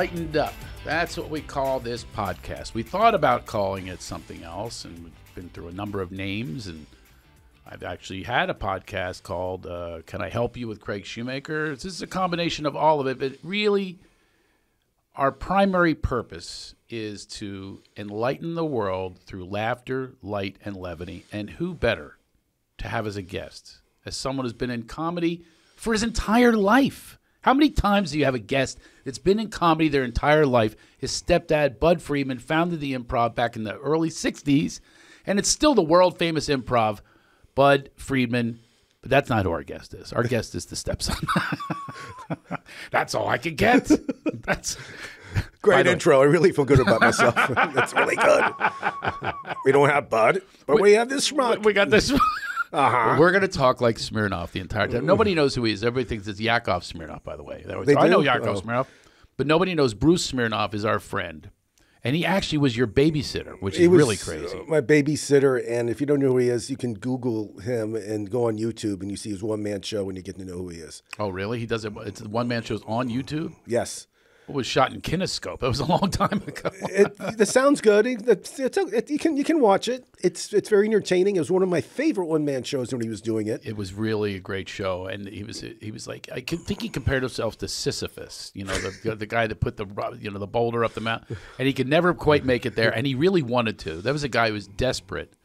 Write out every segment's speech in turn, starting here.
Enlightened Up. That's what we call this podcast. We thought about calling it something else, and we've been through a number of names. And I've actually had a podcast called uh, "Can I Help You with Craig Shoemaker." This is a combination of all of it, but really, our primary purpose is to enlighten the world through laughter, light, and levity. And who better to have as a guest as someone who's been in comedy for his entire life? How many times do you have a guest that's been in comedy their entire life? His stepdad, Budd Friedman, founded the improv back in the early 60s, and it's still the world famous improv. Budd Friedman, but that's not who our guest is. Our guest is the stepson. that's all I could get. That's Great intro. I really feel good about myself. That's really good. we don't have Budd, but we, have this schmuck. we got this. Uh-huh. We're going to talk like Smirnoff the entire time. Nobody knows who he is. Everybody thinks it's Yakov Smirnoff, by the way. That was- They I know? Yakov Oh. Smirnoff, but nobody knows Bruce Smirnoff is our friend. And he actually was your babysitter, which is was, really crazy. uh, my babysitter, and if you don't know who he is, you can Google him and go on YouTube, and you see his one man show, and you get to know who he is. oh, really? He does it. It's the one man shows on YouTube. Yes, It was shot in Kinescope. That was a long time ago. it, it sounds good. It, it, you can you can watch it. It's it's very entertaining. It was one of my favorite one man shows when he was doing it. It was really a great show, and he was he was like I can think he compared himself to Sisyphus, you know, the the guy that put the you know the boulder up the mountain, and he could never quite make it there, and he really wanted to. That was a guy who was desperate,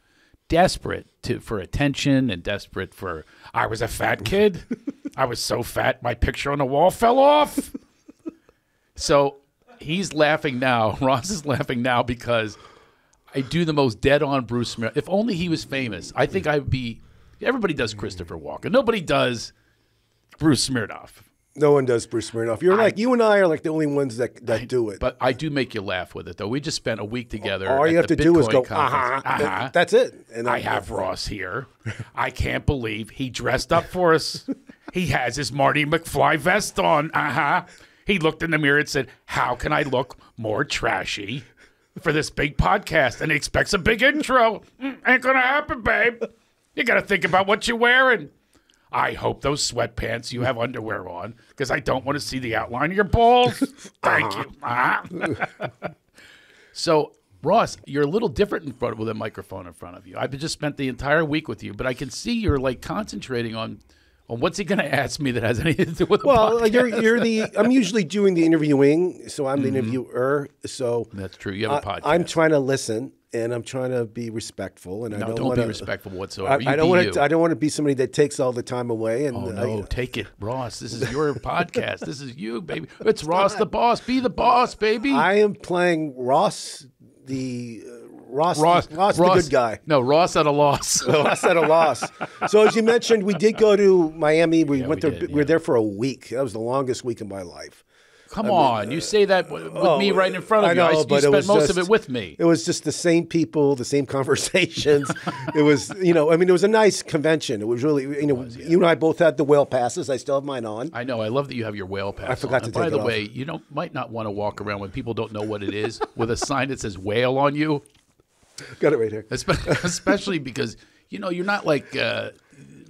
desperate to for attention and desperate for. I was a fat kid. I was so fat, my picture on the wall fell off. So he's laughing now. Ross is laughing now because I do the most dead on Bruce Smith. If only he was famous, I think I'd be. Everybody does Christopher Walken. Nobody does Bruce Smirnoff. No one does Bruce Smirnoff. You're like you and I are like the only ones that that do it. But I do make you laugh with it, though. We just spent a week together. All you have to do is go, uh-huh. Uh-huh. That's it. And I have Ross here. I can't believe he dressed up for us. He has his Marty McFly vest on. Uh huh. He looked in the mirror and said, How can I look more trashy for this big podcast? And he expects a big intro. Mm, ain't going to happen, babe. You got to think about what you're wearing. I hope those sweatpants you have underwear on because I don't want to see the outline of your balls. Thank you. Uh-huh. So, Ross, you're a little different in front with a microphone in front of you. I've just spent the entire week with you, but I can see you're like concentrating on on what's he going to ask me that has anything to do with the Well, podcast. you're you're the. I'm usually doing the interviewing, so I'm the mm-hmm. interviewer. So That's true. You have a podcast. I'm trying to listen, and I'm trying to be respectful. And I don't, don't wanna, be respectful whatsoever. I, I don't want to. I don't want to be somebody that takes all the time away. And Oh I- no, take it, Ross. This is your podcast. This is you, baby. It's Ross the boss. Be the boss, baby. I am playing Ross, the uh, uh, Ross, Ross, Ross, the good guy. No, Ross at a loss. Ross at a loss. So as you mentioned, we did go to Miami. We went we there. did, we were there for a week. That was the longest week of my life. Come on, you say that with Oh, me right in front of I you. I, you but it spent was most of it with me. It was just the same people, the same conversations. it was, you know, I mean, it was a nice convention. It was really, you know, you and I both had the whale passes. I still have mine on. I know. I love that you have your whale pass. I forgot to By take the it off. way, you don't might not want to walk around when people don't know what it is with a sign that says whale on you, Got it right here. Espe- especially because you know you're not like uh,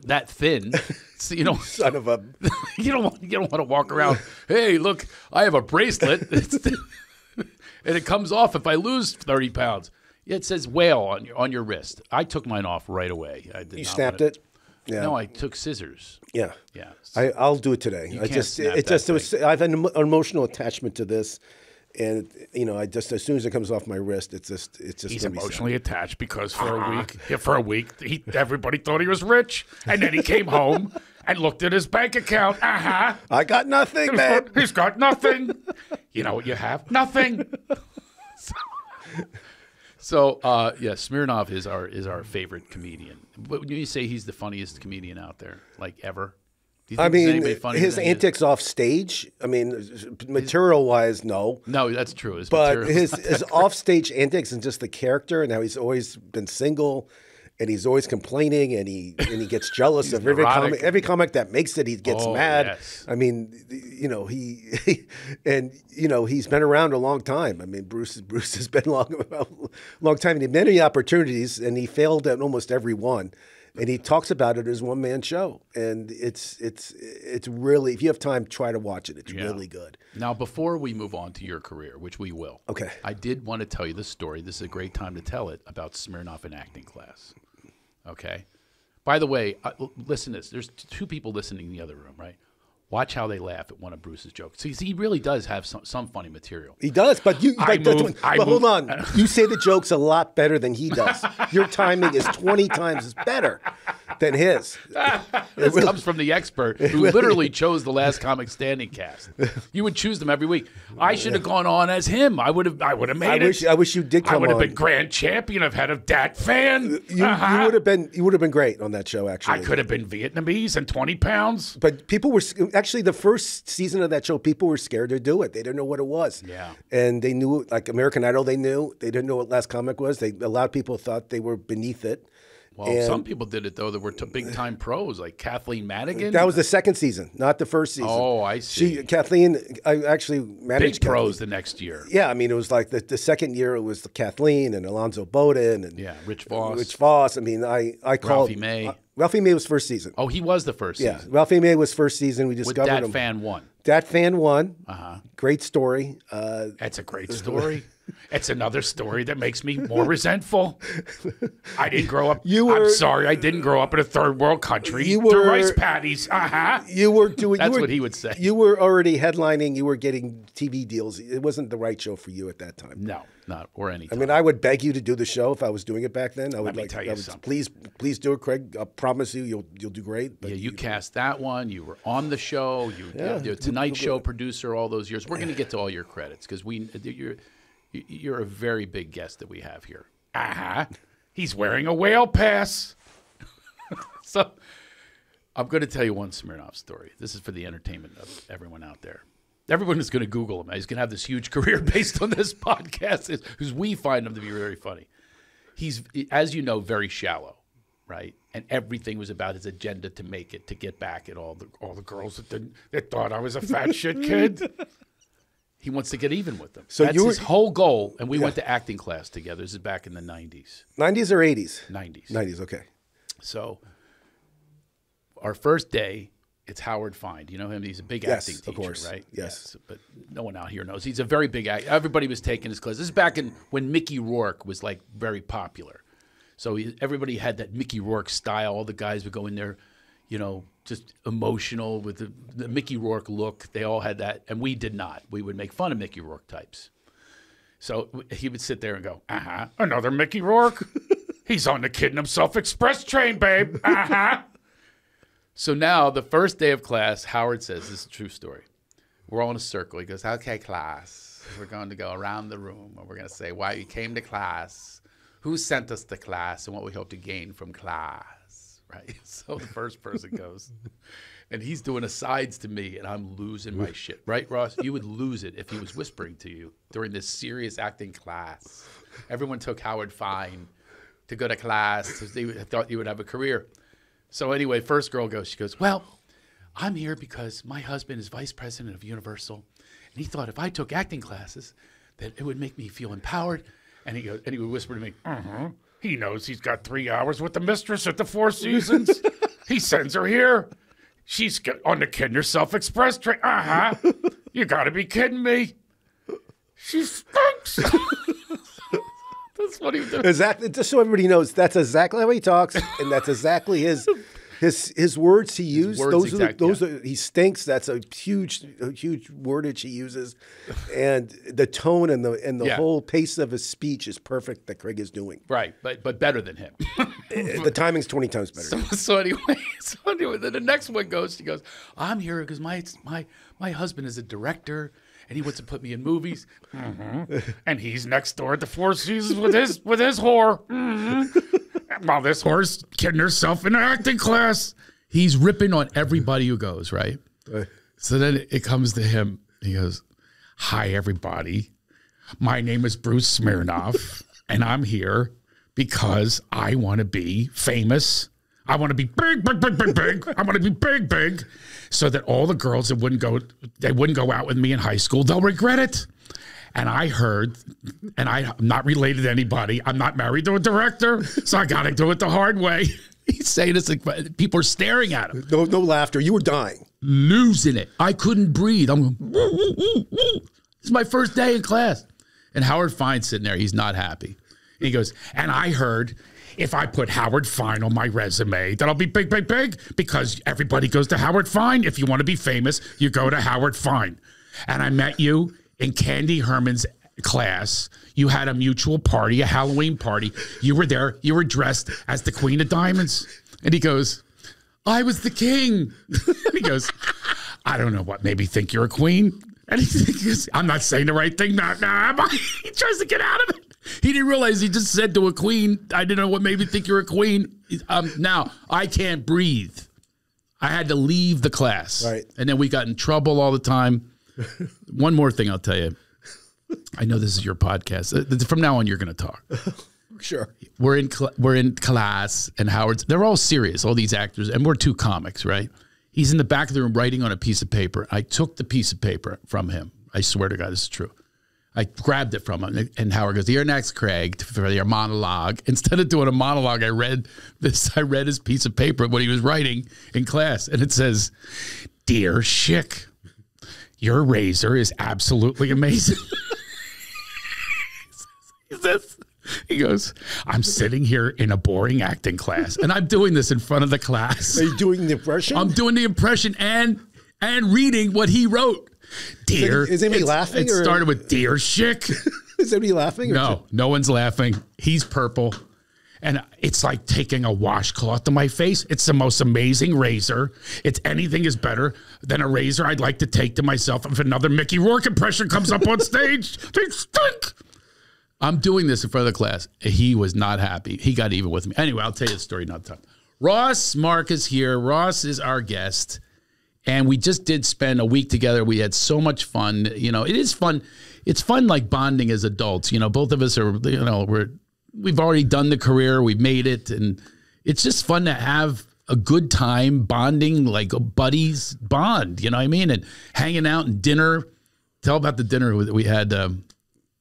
that thin. So, you know, Son of a. you don't want, you don't want to walk around. Hey, look, I have a bracelet, It's- and it comes off if I lose thirty pounds. It says whale on your on your wrist. I took mine off right away. I did You snapped it. Yeah. No, I took scissors. yeah. Yeah. I, I'll do it today. I can't just, snap it that just, it was, I have an emotional attachment to this, and you know, I just as soon as it comes off my wrist, it's just, it's just. He's gonna be sad. emotionally attached because for a week, yeah, for a week, he, everybody thought he was rich, and then he came home and looked at his bank account. Uh huh. I got nothing, man. He's got nothing. You know what you have? Nothing. So, uh, yeah, Smirnoff is our is our favorite comedian. But when you say he's the funniest comedian out there, like ever, do you think I mean, his he antics off stage. I mean, material wise, no. No, that's true. His But his his off stage antics and just the character and how he's always been single, and he's always complaining and he and he gets jealous of every neurotic. comic every comic that makes it. He gets Oh, mad. yes. I mean, you know he, and you know he's been around a long time. I mean, Bruce Bruce has been long long time and he had many opportunities and he failed at almost every one. And he talks about it as one man show, and it's it's it's really if you have time, try to watch it. It's Yeah. really good. Now, before we move on to your career, which we will, Okay. I did want to tell you the story. This is a great time to tell it about Smirnoff in acting class. Okay. By the way, uh, listen to this. There's two people listening in the other room, right? Watch how they laugh at one of Bruce's jokes. See, he really does have some, some funny material. He does, but you. I But, move- I but hold on, you say the jokes a lot better than he does. Your timing is twenty times as better than his. This comes from the expert who literally chose the last comic standing cast. You would choose them every week. I should have gone on as him. I would have. I would have made I it. wish I wish you did Come I would have been grand champion of head of Dat Phan. you, Uh-huh. you would have been you would have been great on that show actually. I could have been Vietnamese and 20 pounds. But people were actually the first season of that show. People were scared to do it. They didn't know what it was. Yeah. and they knew like American Idol. They knew they didn't know what Last Comic was. They a lot of people thought they were beneath it. Well, And- some people did it though that were big time pros, like Kathleen Madigan. That was the second season, not the first season. Oh, I see. She Kathleen, I actually managed big pros Kathleen. the next year. Yeah, I mean it was like the, the second year it was Kathleen and Alonzo Bowden and Yeah, Rich Voss. Rich Voss. I mean I I called Ralphie May. uh, Ralphie May was first season. Oh, he was the first Yeah, season. Ralphie May was first season. We With discovered that him. Phan one. Dat Phan won. Uh-huh. Great story. Uh, That's a great story. It's another story that makes me more resentful. I didn't grow up. You I'm sorry, I didn't grow up in a third world country. You were- rice paddies. Uh huh. you were doing. That's you were, what he would say. You were already headlining. You were getting TV deals. It wasn't the right show for you at that time. No, not or any. I mean, I would beg you to do the show if I was doing it back then. I would me like. tell you would, something. Please, please do it, Craig. I promise you, you'll you'll do great. But Yeah, you cast that one. You were on the show. You Yeah. the Tonight Show producer all those years. We're going to get to all your credits because we you're you're a very big guest that we have here. Uh huh. He's wearing a whale pass. so I'm going to tell you one Smirnoff story. This is for the entertainment of everyone out there. Everyone is going to Google him. He's going to have this huge career based on this podcast because we find him to be very funny. He's, as you know, very shallow, right? And everything was about his agenda to make it, to get back at all the all the girls that didn't that thought I was a fat shit kid. He wants to get even with them. So That's were- his whole goal. And we went to acting class together. This is back in the '90s, nineties or eighties? '90s. Nineties. Okay. So our first day, it's Howard Fine. You know him? He's a big Yes, acting of teacher, course. right? Yes. but no one out here knows. He's a very big act. Everybody was taking his class. This is back in when Mickey Rourke was like very popular. So he, everybody had that Mickey Rourke style. All the guys would go in there, you know, just emotional with the, the Mickey Rourke look. They all had that, and we did not. We would make fun of Mickey Rourke types. So he would sit there and go, "Uh huh, another Mickey Rourke. He's on the Kidding Himself Express train, babe. Uh huh." so now the first day of class, Howard says, "This is a true story." We're all in a circle. He goes, "Okay, class, we're going to go around the room, and we're going to say why you came to class, who sent us to class, and what we hope to gain from class." Right. So the first person goes. And he's doing asides to me, and I'm losing my shit. Right, Ross? You would lose it if he was whispering to you during this serious acting class. Everyone took Howard Fine to go to class. 'cause They thought you would have a career. So anyway, first girl goes. She goes, "Well, I'm here because my husband is vice president of Universal, and he thought if I took acting classes, that it would make me feel empowered." And he goes, and he would whisper to me, "Uh-huh. He knows he's got three hours with the mistress at the Four Seasons. he sends her here. She's on the Kidding Herself Express train. Uh huh. You got to be kidding me. She stinks." That's what he did. Exactly. Just so everybody knows, that's exactly how he talks, and that's exactly his his his words he used. words those exact- are the, those yeah. are he stinks. That's a huge a huge wordage he uses, and the tone and the and the Yeah. whole pace of his speech is perfect that Craig is doing. Right, but but better than him. the timing's twenty times better. so anyway, so anyway, then the next one goes. She goes, "I'm here because my my my husband is a director, and he wants to put me in movies, Mhm. and he's next door at the Four Seasons with his with his whore. Mhm. While this whore's kidding herself in an acting class, he's ripping on everybody who goes right. So then it comes to him. He goes, "Hi, everybody. My name is Bruce Smirnoff, and I'm here because I want to be famous. I want to be big, big, big, big, big. I want to be big, big, so that all the girls that wouldn't go, they wouldn't go out with me in high school, they'll regret it. And I heard, and I'm not related to anybody. I'm not married to a director, so I got to do it the hard way. He's saying this like people are staring at him, No, no laughter. You were dying. losing it. I couldn't breathe. I'm going, is my first day in class. And Howard Fine's sitting there. He's not happy. He goes, and I heard if I put Howard Fine on my resume, that I'll be big, big, big because everybody goes to Howard Fine. If you want to be famous, you go to Howard Fine. And I met you in Candy Herman's class. You had a mutual party, a Halloween party. You were there. You were dressed as the Queen of Diamonds. And he goes, I was the king. he goes, I don't know what made me think you're a queen. And he goes, I'm not saying the right thing now, now am I? He tries to get out of it. He didn't realize he just said to a queen, I didn't know what made me think you're a queen. Um, now, I can't breathe. I had to leave the class. Right. And then we got in trouble all the time. One more thing I'll tell you. I know this is your podcast. Uh, From now on, you're going to talk. Sure. we're in we're in class and Howard's they're all serious all these actors and we're two comics right? He's in the back of the room writing on a piece of paper. I took the piece of paper from him. I swear to God this is true. I grabbed it from him and Howard goes you're next Craig for your monologue. Instead of doing a monologue I read this I read his piece of paper what he was writing in class and it says dear Schick your razor is absolutely amazing he says, he goes, I'm sitting here in a boring acting class, and I'm doing this in front of the class. Are you doing the impression? I'm doing the impression and and reading what he wrote. Dear, is anybody laughing It started with dear Schick. Is anybody laughing? or No, no one's laughing. He's purple. And it's like taking a washcloth to my face. It's the most amazing razor. It's anything is better than a razor I'd like to take to myself if another Mickey Rourke impression comes up on stage. They stink. I'm doing this in front of the class. He was not happy. He got even with me. Anyway, I'll tell you the story another time. Ross Mark is here. Ross is our guest. And we just did spend a week together. We had so much fun. You know, it is fun. It's fun like bonding as adults. You know, both of us are, you know, we're we've already done the career, we've made it, and it's just fun to have a good time bonding like a buddies bond. You know what I mean? And hanging out and dinner. Tell about the dinner that we had. Um,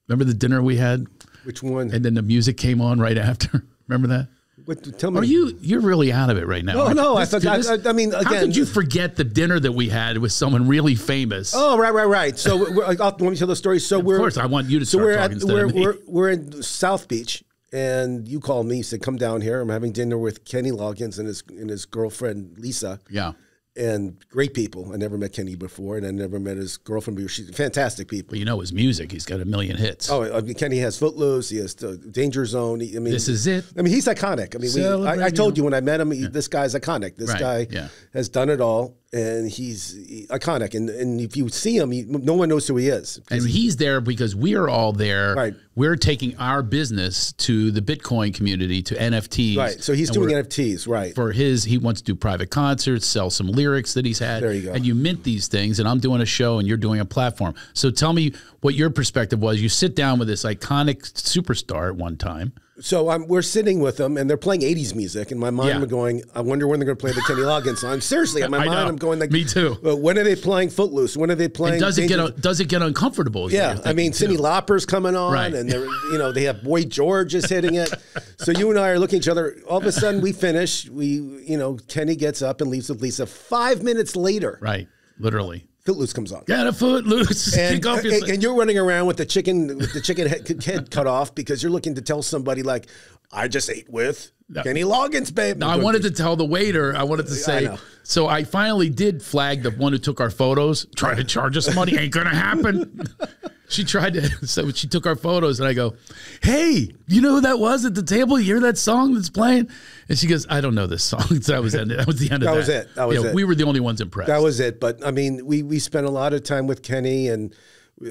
remember the dinner we had, Which one? and then the music came on right after. Remember that? what, tell me. Are you you're really out of it right now? No, no, I thought- this- I- I mean, how could you forget the dinner that we had with someone really famous? Oh, right, right, right. So we're, I'll, let me tell the story. So we're of course, I want you to so we're talking at we're, we're we're in South Beach, and you called me. You said, "Come down here. I'm having dinner with Kenny Loggins and his and his girlfriend Lisa." yeah, and great people. I never met Kenny before, and I never met his girlfriend before. She's fantastic people. well, you know his music. He's got a million hits. Oh, I mean, Kenny has Footloose. He has Danger Zone. He- I mean, This is it. I mean, he's iconic. I mean, we, I, I told you when I met him, he, this guy's iconic. This Right, guy yeah. has done it all, and he's iconic. And and if you see him, you, no one knows who he is. and he's there because we are all there. Right. We're taking our business to the Bitcoin community, to NFTs. Right. So he's doing NFTs. Right. for his he wants to do private concerts sell some lyrics that he's had There you go. and you mint these things and i'm doing a show and you're doing a platform so tell me what your perspective was you sit down with this iconic superstar at one time So I'm, we're sitting with them, and they're playing '80s music. and my mind, Yeah. I'm going, I wonder when they're going to play the Kenny Loggins song. Seriously, in my I mind, know. I'm going like, Me too. "Well, when are they playing Footloose? When are they playing? does it get does it get uncomfortable Yeah, I mean, Cyndi too. Lauper's coming on, Right. and they're, you know they have Boy George is hitting it. so you and I are looking at each other. All of a sudden, we finish. We, you know, Kenny gets up and leaves with Lisa. Five minutes later, right literally Footloose comes on. got a foot loose And, Kick off your- and, and you're running around with the chicken with the chicken head, head cut off because you're looking to tell somebody like, "I just ate with Kenny Loggins, babe." No, I wanted to tell the waiter. I wanted to say. know. So I finally did flag the one who took our photos. Tried to charge us money. Ain't gonna happen. she tried to. So she took our photos, and I go, "Hey, you know who that was at the table? You hear that song that's playing?" And she goes, "I don't know this song." So that was. That was the end of That that. was it. That was Yeah, it. We were the only ones impressed. That was it. But I mean, we we spent a lot of time with Kenny, and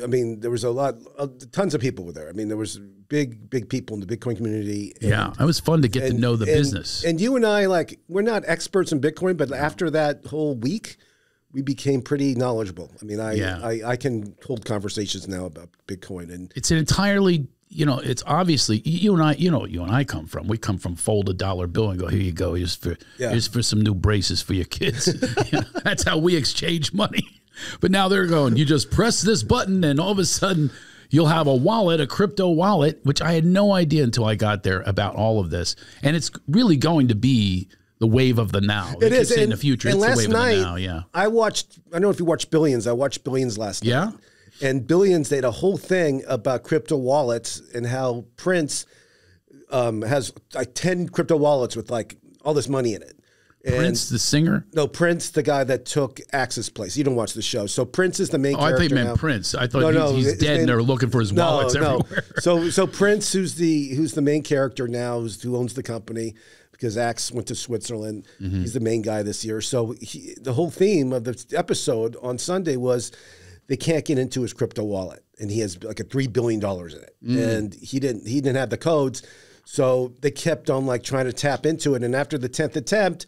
I mean, there was a lot, uh, tons of people were there. I mean, there was big, big people in the Bitcoin community. and- yeah, it was fun to get to know the and- business. And you and I, like, we're not experts in Bitcoin, but after that whole week, we became pretty knowledgeable. I mean, I Yeah. I, I can hold conversations now about Bitcoin, and it's an entirely you know it's obviously you and i you know you and i come from we come from fold a dollar bill and go here you go here's for Yeah. here's for some new braces for your kids You know, that's how we exchange money but now they're going you just press this button and all of a sudden you'll have a wallet a crypto wallet which i had no idea until i got there about all of this and it's really going to be the wave of the now. It is and, the future. And it's last the wave night, of the now. Yeah. I watched. I don't know if you watched Billions. I watched Billions last Yeah? night. And Billions, they had a whole thing about crypto wallets and how Prince um, has like ten crypto wallets with like all this money in it. And Prince, the singer. no, Prince, the guy that took Axe's place. You don't watch the show, so Prince is the main Oh, I thought you meant now. Prince. I thought No, he's, no, he's dead name- and they're looking for his wallets everywhere. So so Prince, who's the who's the main character now, who's, who owns the company, because Axe went to Switzerland. Mm-hmm. He's the main guy this year. So he, the whole theme of the episode on Sunday was they can't get into his crypto wallet, and he has like a three billion dollars in it, Mm. and he didn't he didn't have the codes, so they kept on like trying to tap into it, and after the tenth attempt,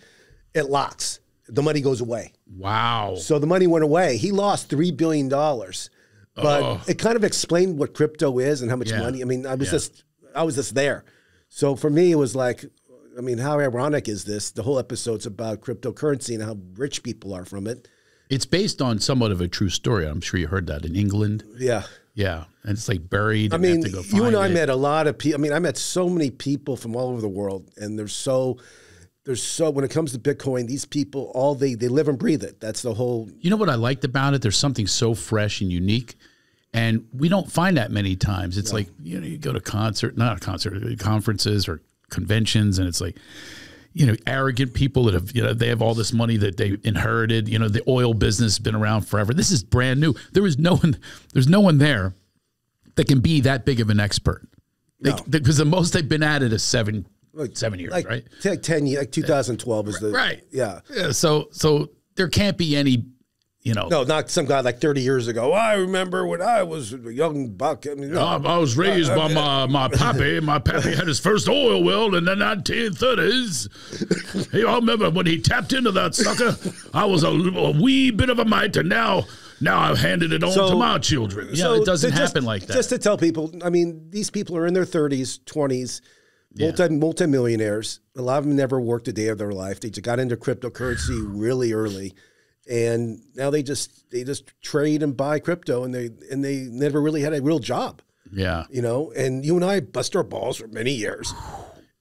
it locks. The money goes away. Wow. So the money went away. He lost three billion dollars, but it kind of explained what crypto is and how much Oh. Yeah. money. I mean, I was Yeah. just, I was just there. So for me, it was like, I mean, how ironic is this? The whole episode's about cryptocurrency and how rich people are from it. It's based on somewhat of a true story. I'm sure you heard that in England. Yeah. Yeah. And it's like buried. I mean, you and I it. met a lot of people. I mean, I met so many people from all over the world, and there's so, there's so. When it comes to Bitcoin, these people all they they live and breathe it. That's the whole. You know what I liked about it? There's something so fresh and unique. And we don't find that many times. It's like, you know, you go to concert, not a concert, conferences or conventions, and it's like, you know, arrogant people that have, you know, they have all this money that they inherited. You know, the oil business has been around forever. This is brand new. There is no one, there's no one there that can be that big of an expert. No. Because the most they've been at it is seven, like, seven years, Like, right? take ten years, like 2012 is the Right. Yeah. Yeah, so, so there can't be any, you know, No, not some guy like 30 years ago. I remember when I was a young buck. I mean, no. I, I was raised by my, my pappy. My pappy had his first oil well in the 1930s. Hey, I remember when he tapped into that sucker, I was a, a wee bit of a mite, and now now I've handed it on So- to my children. Yeah, So it doesn't just- happen like that. Just to tell people, I mean, these people are in their 30s, 20s, multi multimillionaires. A lot of them never worked a day of their life. They just got into cryptocurrency really early, and now they just they just trade and buy crypto, and they and they never really had a real job, yeah. you know. And you and I bust our balls for many years,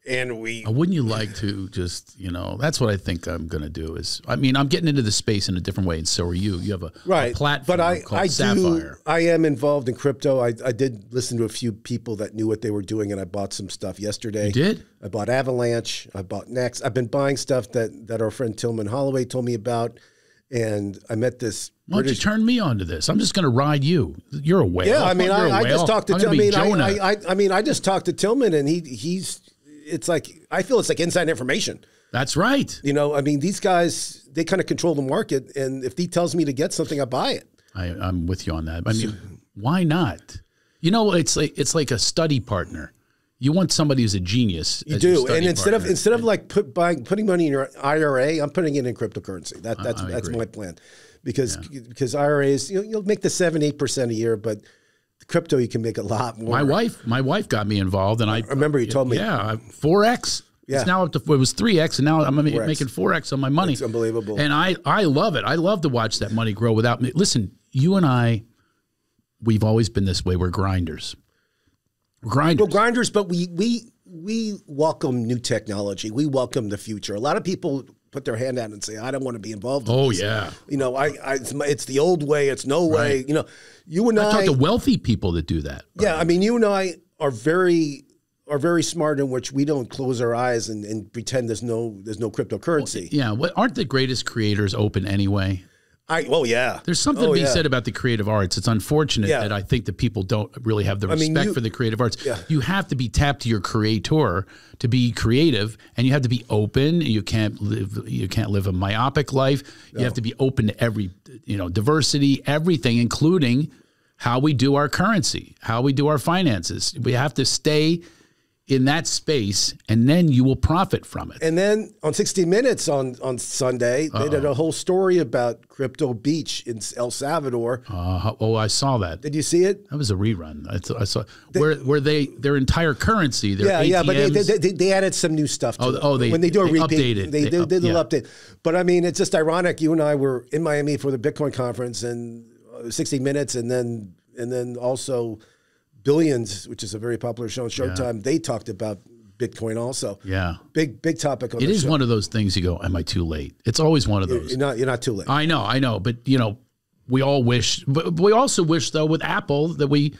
and we Uh, Wouldn't you like to just, you know, that's what I think I'm going to do is, I mean, I'm getting into the space in a different way, and so are you. You have a, right a platform but i called i Sapphire. do i am involved in crypto I, I did listen to a few people that knew what they were doing and i bought some stuff yesterday You did? i bought avalanche i bought next i've been buying stuff that that our friend tillman holloway told me about and i met this Why don't you turn me on to this? I'm just going to ride you. You're a whale. yeah i mean I, I just talked to i mean I, I, I, mean i just talked to tillman and he he's it's like i feel it's like inside information That's right. you know i mean these guys they kind of control the market and if he tells me to get something i buy it I, I'm with you on that. I mean, why not? You know, it's like it's like a study partner. You want somebody who's a genius. You do, and instead of instead of like put buying putting money in your IRA, I'm putting it in cryptocurrency. That that's I that's agree. my plan, because because IRAs you know, you'll make the seven eight percent a year, but crypto you can make a lot more. my wife, my wife got me involved, and I I remember you told me Yeah, four x. Yeah. It's now up to it was three x, and now I'm 4X. making four x on my money. It's unbelievable. And I I love it. I love to watch that money grow without me. Listen, you and I, we've always been this way. We're grinders. We're grinders. But we we we welcome new technology. We welcome the future. A lot of people put their hand out and say, "I don't want to be involved." in oh this." yeah. You know, I, I it's, my- it's the old way. It's no way. You know, you and I I. talk to wealthy people that do that. yeah, I mean, you and I are very are very smart in which we don't close our eyes and, and pretend there's no there's no cryptocurrency. Yeah. What aren't the greatest creators open anyway? I oh yeah. There's something Oh, to be yeah. said about the creative arts. It's unfortunate Yeah. that I think that people don't really have the mean, respect you- for the creative arts. Yeah. You have to be tapped to your creator to be creative, and you have to be open. You can't live. You can't live a myopic life. You have to be open to every, you know, diversity, everything, including how we do our currency, how we do our finances. We have to stay in that space, and then you will profit from it. And then on 60 Minutes on on Sunday, they did a whole story about Crypto Beach in El Salvador. Uh, oh, I saw that. Did you see it? That was a rerun. I, th- I saw where where they their entire currency, their Yeah, ATMs, yeah, but they, they, they, they added some new stuff. To Oh, it. oh, they- when they do a they updated. they, They they up- did a little yeah. update. But I mean, it's just ironic. You and I were in Miami for the Bitcoin conference and uh, 60 Minutes, and then and then also Billions, which is a very popular show on Showtime. They talked about Bitcoin also. Yeah. Big big topic on It is show. one of those things you go, am I too late? It's always one of those. You're not you're not too late. I know, I know, but you know, we all wish, but we also wish though with Apple that we,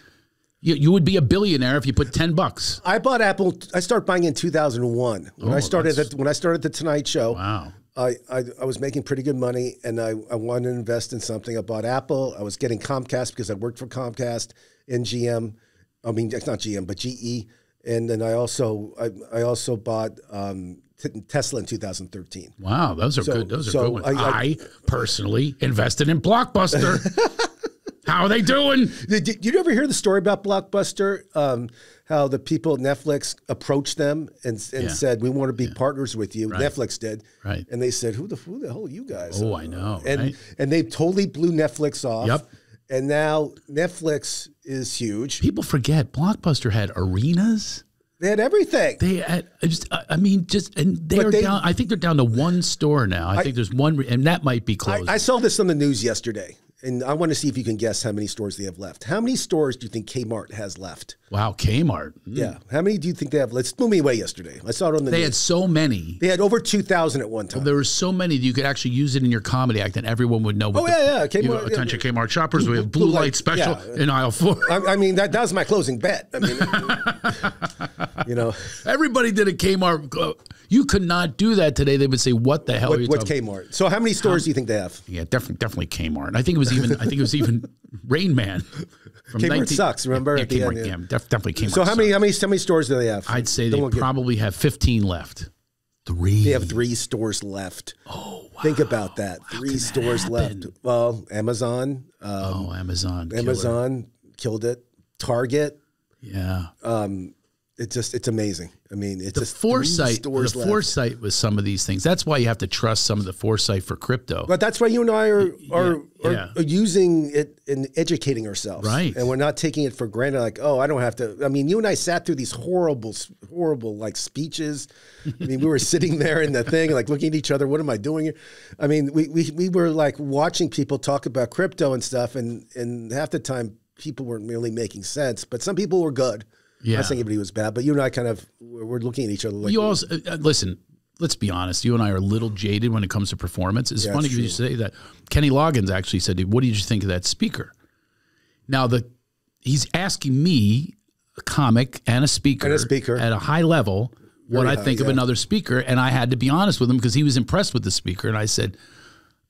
you, you would be a billionaire if you put ten bucks. I bought Apple. I started buying in 2001 when I Oh, started at, when I started the Tonight Show. Wow. I, I, I was making pretty good money and I, I wanted to invest in something. I bought Apple. I was getting Comcast because I worked for Comcast and GM. I mean, it's not GM, but GE. And then I also I, I also bought um, t- Tesla in 2013. Wow, those are good. Those are so good ones. I- I, I- personally invested in Blockbuster. How are they doing? Did, did you ever hear the story about Blockbuster? Um, how the people at Netflix approached them and, and Yeah. said, "We want to be partners with you." Netflix did, Right. And they said, "Who the who the hell are you guys?" Oh, I know. and right? and they totally blew Netflix off. Yep. And now Netflix is huge. People forget Blockbuster had arenas. They had everything. They had I just, I I mean, just and they But are they- down. I think they're down to one store now. I, think there's one, and that might be I, closed. I saw this on the news yesterday, and I want to see if you can guess how many stores they have left. How many stores do you think Kmart has left? wow, Kmart. Mm. Yeah. How many do you think they have? Let's blew me away yesterday. I saw it on the They news. had so many. they had over two thousand at one time. There were so many that you could actually use it in your comedy act, and everyone would know. What Oh, yeah, yeah, you know, Kmart, yeah. attention, Kmart shoppers. We have blue, Blue light, light, special yeah. in aisle four. I, I mean, that, that was my closing bet. I mean, you know, Everybody did a Kmart. You could not do that today. They would say, "What the hell are you what's talking?" Kmart? So, how many stores do you think they have? Yeah, definitely, definitely Kmart. I think it was even. I think it was even Rain Man. From Kmart sucks, remember, Yeah, Kmart. end, yeah, yeah. def- definitely Kmart. So, how many, sucks. how many, how many stores do they have? I'd say Don't they look at- probably have 15 left. Three. They have three stores left. Oh, wow. Think about that. Three stores left. Well, Amazon, uh, oh, Amazon. killer. Amazon killed it. Target. Yeah. It's just, it's amazing. I mean, it's the just foresight. The left. foresight with some of these things. That's why you have to trust some of the foresight for crypto. But that's why you and I are are, yeah. are using it and educating ourselves, Right. And we're not taking it for granted. Like, oh, I don't have to. I mean, you and I sat through these horrible, horrible like speeches. I mean, we were sitting there in the thing, like looking at each other. What am I doing here? I mean, we we we were like watching people talk about crypto and stuff, and and half the time people weren't really making sense, but some people were good. I'm Yeah. not saying everybody was bad, but you and I kind of we're looking at each other like, you also uh, uh, listen. Let's be honest. You and I are a little jaded when it comes to performance. It's Yeah, funny you say that. Kenny Loggins actually said, "What did you think of that speaker?" Now the he's asking me, a comic and a speaker, And a speaker. at a high level, what Very I high, think of another speaker, and I had to be honest with him because he was impressed with the speaker, and I said.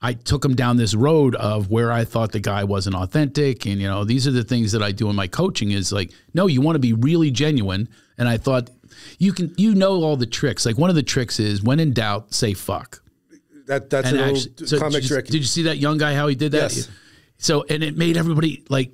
I took him down this road of where I thought the guy wasn't authentic. And, you know, these are the things that I do in my coaching is like, no, you want to be really genuine. And I thought you can, you know, all the tricks. Like one of the tricks is when in doubt, say fuck. that. That's And an actually, old so comic did you, trick. Did you see that young guy, how he did that? Yes. So, and it made everybody like,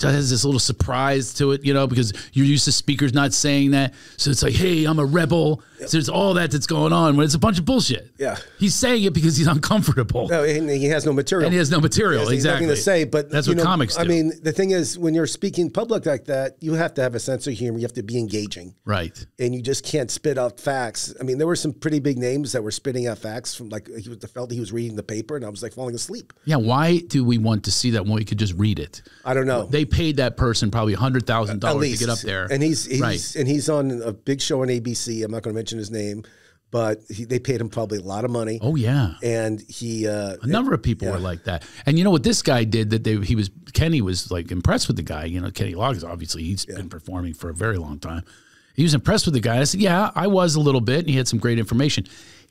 has this little surprise to it, you know, because you're used to speakers not saying that. So it's like, hey, I'm a rebel. So there's all that that's going on when it's a bunch of bullshit. Yeah. He's saying it because he's uncomfortable. no, and he has no material. And he has no material. There's exactly. nothing to say, but that's you what know, comics do. I mean, the thing is, when you're speaking public like that, you have to have a sense of humor. You have to be engaging, right. and you just can't spit out facts. I mean, there were some pretty big names that were spitting out facts from like he was, felt he was reading the paper, and I was like falling asleep. Yeah. Why do we want to see that when we could just read it? I don't know. They paid that person probably hundred thousand At dollars least to get up there, and he's, he's right. and he's on a big show on ABC. I'm not going to mention his name, but he, they paid him probably a lot of money, Oh yeah. and he uh, A number of people were like that. And you know what this guy did that they he was Kenny was like impressed with the guy. You know, Kenny Loggins obviously he's been performing for a very long time. He was impressed with the guy. I said, Yeah, I was a little bit, and he had some great information.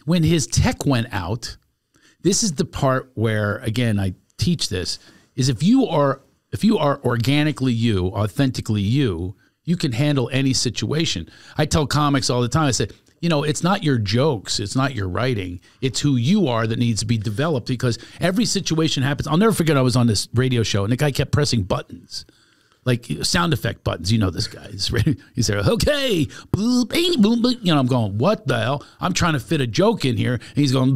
When his tech went out, this is the part where again I teach this is if you are if you are organically you, authentically you, you can handle any situation. I tell comics all the time, I say, you know, it's not your jokes, it's not your writing, it's who you are that needs to be developed because every situation happens. I'll never forget I was on this radio show and the guy kept pressing buttons. Like sound effect buttons, you know this guy. He's there. Okay, bing, boom, boom. You know, I'm going. What the hell? I'm trying to fit a joke in here, and he's going.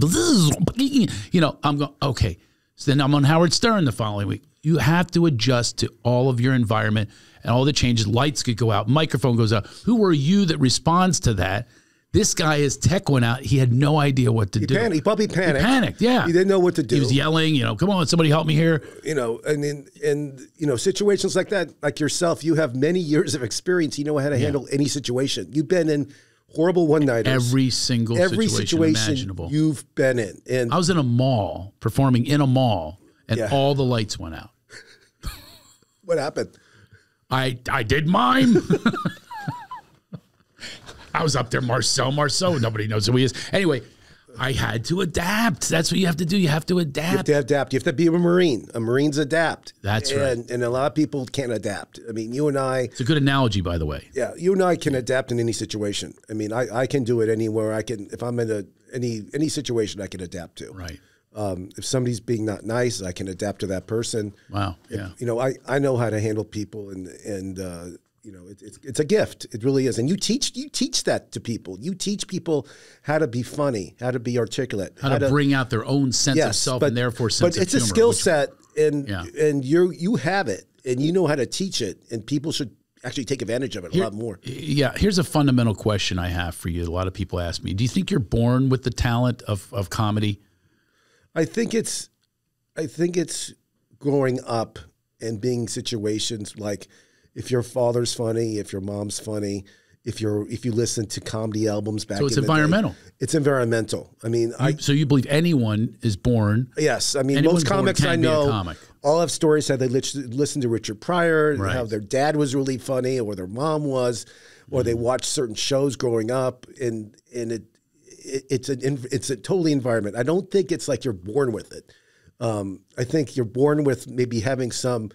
You know, I'm going. Okay, so then I'm on Howard Stern the following week. You have to adjust to all of your environment and all the changes. Lights could go out, microphone goes out. Who are you that responds to that? This guy, his tech went out. He had no idea what to he do. panicked. He probably panicked. He panicked. Yeah, He didn't know what to do. He was yelling. You know, come on, somebody help me here. you know, and in and you know situations like that, like yourself, you have many years of experience. You know how to handle any situation. You've been in horrible one nighters. Every single every situation, situation imaginable. you've been in, and I was in a mall performing in a mall, and Yeah. all the lights went out. what happened? I I did mime. I was up there, Marcel Marceau. Nobody knows who he is. Anyway, I had to adapt. That's what you have to do. You have to You have adapt. to adapt. You have to be a marine. A marines adapt. That's and, right. And a lot of people can't adapt. I mean, you and I, It's a good analogy, by the way. yeah, you and I can adapt in any situation. I mean, I, I can do it anywhere. I can if I'm in a any any situation I can adapt to. Right. Um, if somebody's being not nice, I can adapt to that person. Wow. Yeah. You know, I, I know how to handle people, and and uh, you know, it, it's it's a gift. It really is. And you teach you teach that to people. You teach people how to be funny, how to be articulate, How, to, bring out their own sense of self and therefore sense but it's a skill set, and Yeah. and you you have it, and you know how to teach it, and people should actually take advantage of it a lot more. Yeah, here's a fundamental question I have for you. A lot of people ask me: Do you think you're born with the talent of of comedy? I think it's, I think it's growing up and being situations like if your father's funny, if your mom's funny, if you're if you listen to comedy albums back. So it's the day, environmental. it's environmental. I mean, I So you believe anyone is born? yes, I mean most comics I know comic. all have stories how they listened to Richard Pryor, Right. how their dad was really funny, or their mom was, or Mm-hmm. they watched certain shows growing up, and and it, it it's an it's a totally environment. I don't think it's like you're born with it. Um, I think you're born with maybe having some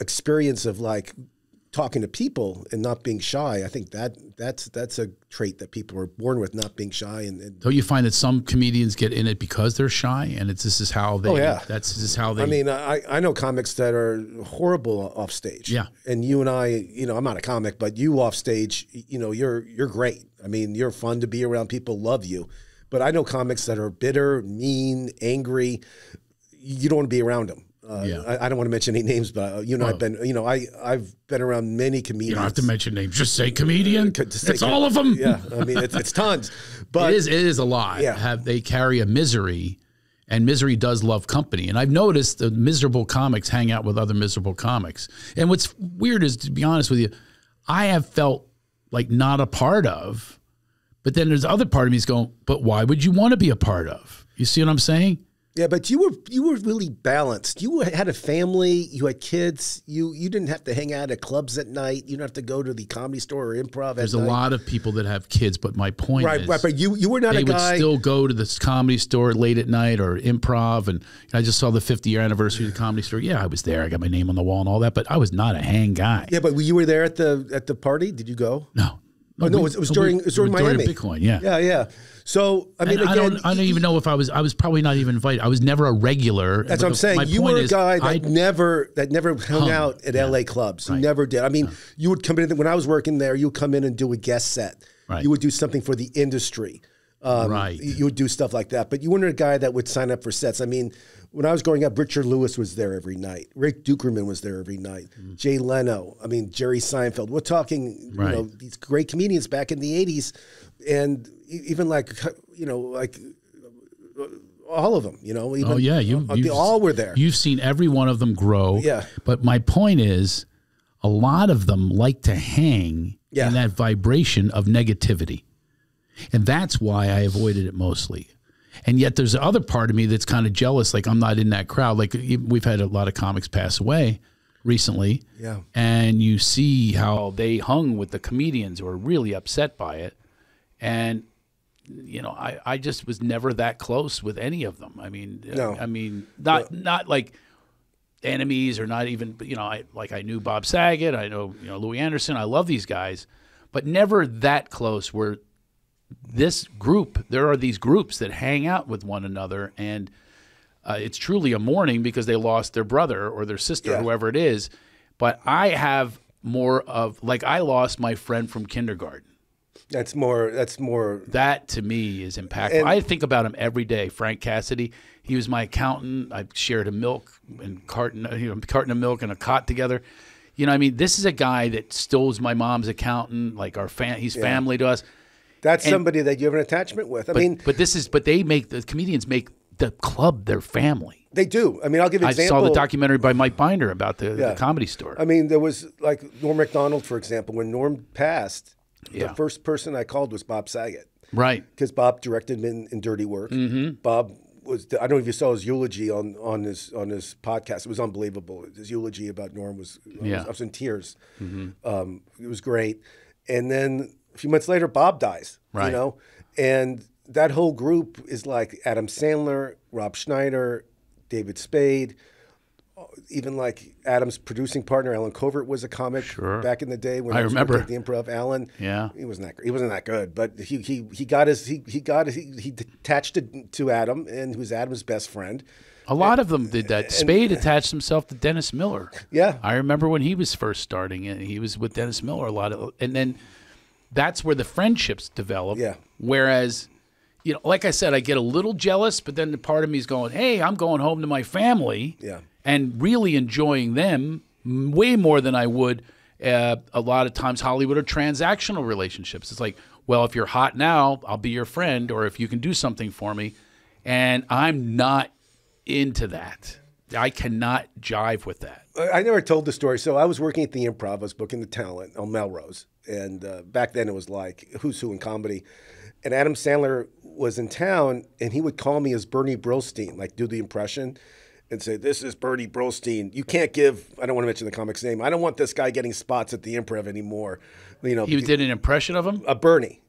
experience of like talking to people and not being shy. I think that that's that's a trait that people are born with, not being shy. And, and Don't you find that some comedians get in it because they're shy, and it's this is how they? Oh, yeah. That's this is how they. I mean, I, I know comics that are horrible off stage. Yeah. And you and I, you know, I'm not a comic, but you off stage, you know, you're you're great. I mean, you're fun to be around. People love you. But I know comics that are bitter, mean, angry. You don't want to be around them. Uh, Yeah. I, I don't want to mention any names, but uh, you know, I've been, you know, I I've been around many comedians. you don't have to mention names. Just say comedian. To say It's com- all of them. Yeah, I mean, it's, it's tons. But it is. It is a lot. Yeah. Have they carry a misery, and misery does love company. And I've noticed the miserable comics hang out with other miserable comics. And what's weird is, to be honest with you, I have felt like not a part of. But then there's the other part of me is going, but why would you want to be a part of? You see what I'm saying? Yeah, but you were you were really balanced. You had a family, you had kids. You you didn't have to hang out at clubs at night. You didn't have to go to the comedy store or improv. There's a night. lot of people that have kids, but my point right, is, right. But you you were not they a would guy. still go to this comedy store late at night or improv. And I just saw the 50 year anniversary of the comedy store. Yeah, I was there. I got my name on the wall and all that, but I was not a hang guy. yeah, but you were there at the at the party. Did you go? No. Oh, no, we- it was, it was during it was during Miami. Bitcoin, yeah. yeah, yeah. So I mean, And I again, don't. I don't even know if I was. I was probably not even invited. I was never a regular. That's what I'm saying. You were a guy that never that never hung out at LA clubs. You never did. I mean, you would come in when I was working there. You would come in and do a guest set. Right. You would do something for the industry. Um, Right. You would do stuff like that. But you weren't a guy that would sign up for sets. I mean, when I was growing up, Richard Lewis was there every night. Rick Ducommun was there every night. Mm. Jay Leno. I mean, Jerry Seinfeld. We're talking, Right. you know, these great comedians back in the '80s, and even like, you know, like all of them. You know, even Oh yeah, you. uh, they all were there. You've seen every one of them grow. Yeah. But my point is, a lot of them like to hang Yeah. in that vibration of negativity, and that's why I avoided it mostly. And yet, there's the other part of me that's kind of jealous. Like I'm not in that crowd. Like we've had a lot of comics pass away recently. Yeah. And you see how they hung with the comedians who are really upset by it. And you know, I, I just was never that close with any of them. I mean, uh, No. I mean, not not like enemies or not even, you know, I like I knew Bob Saget, I know you know Louie Anderson, I love these guys, but never that close. Where this group, there are these groups that hang out with one another, and uh, it's truly a mourning because they lost their brother or their sister, Yeah. whoever it is. But I have more of like I lost my friend from kindergarten. That's more. That's more. That to me is impactful. And- I think about him every day. Frank Cassidy. He was my accountant. I shared a milk and carton, you know, carton of milk and a cot together. You know, I mean, this is a guy that still is my mom's accountant. Like our fan, he's family to us. That's somebody that you have an attachment with. I But, mean, but this is, but they make the comedians make the club their family. they do. I mean, I'll give you an I saw the documentary by Mike Binder about the, Yeah. the comedy store. I mean, there was like Norm Macdonald, for example. When Norm passed, Yeah. The first person I called was Bob Saget Right. because Bob directed him in, in Dirty Work. Mm-hmm. Bob was I don't know if you saw his eulogy on on his on his podcast. It was unbelievable. His eulogy about Norm was I was, Yeah. Mm-hmm. I was in tears. Um, it was great. And then a few months later, Bob dies. Right. You know, and that whole group is like Adam Sandler, Rob Schneider, David Spade. Uh, even like Adam's producing partner, Allen Covert, was a comic Sure. back in the day when I remember. the Improv. Allen, Yeah. he wasn't that he wasn't that good, but he he he got his he he got he he attached it to Adam, and who's Adam's best friend. A lot of them did that. Spade attached himself to Dennis Miller. Yeah. I remember when he was first starting, and he was with Dennis Miller a lot of, and then that's where the friendships develop. Yeah. Whereas, you know, like I said, I get a little jealous, but then the part of me is going, "Hey, I'm going home to my family." Yeah. And really enjoying them way more than I would uh, a lot of times Hollywood or transactional relationships. It's like, well, if you're hot now, I'll be your friend, or if you can do something for me, and I'm not into that. I cannot jive with that. I never told the story. So I was working at the Improv. I was booking the talent on Melrose, and uh, back then it was like who's who in comedy. And Adam Sandler was in town, and he would call me as Bernie Brillstein, like do the impression, and say, "This is Bernie Brillstein. You can't give. I don't want to mention the comic's name. I don't want this guy getting spots at the Improv anymore. You know, He did an impression of him. a Bernie."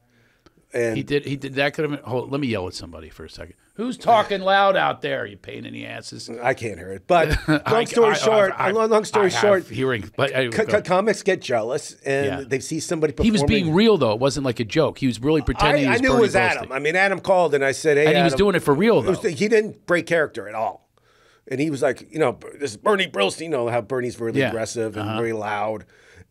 And He did. He did. That could have been. Hold, let me yell at somebody for a second. Who's talking loud out there? You pain in the asses. I can't hear it. But long story I- short, I- long, long story I short, hearing. But I, co- co- comics get jealous and Yeah. they see somebody he was being real though. It wasn't like a joke. He was really pretending. I, I was knew it was. Adam. I mean, Adam called and I said, "Hey, and he was doing it for real It was- though. he didn't break character at all. And he was like, you know, this is Bernie Brillstein. You know how Bernie's really Yeah. Uh-huh. aggressive and very loud.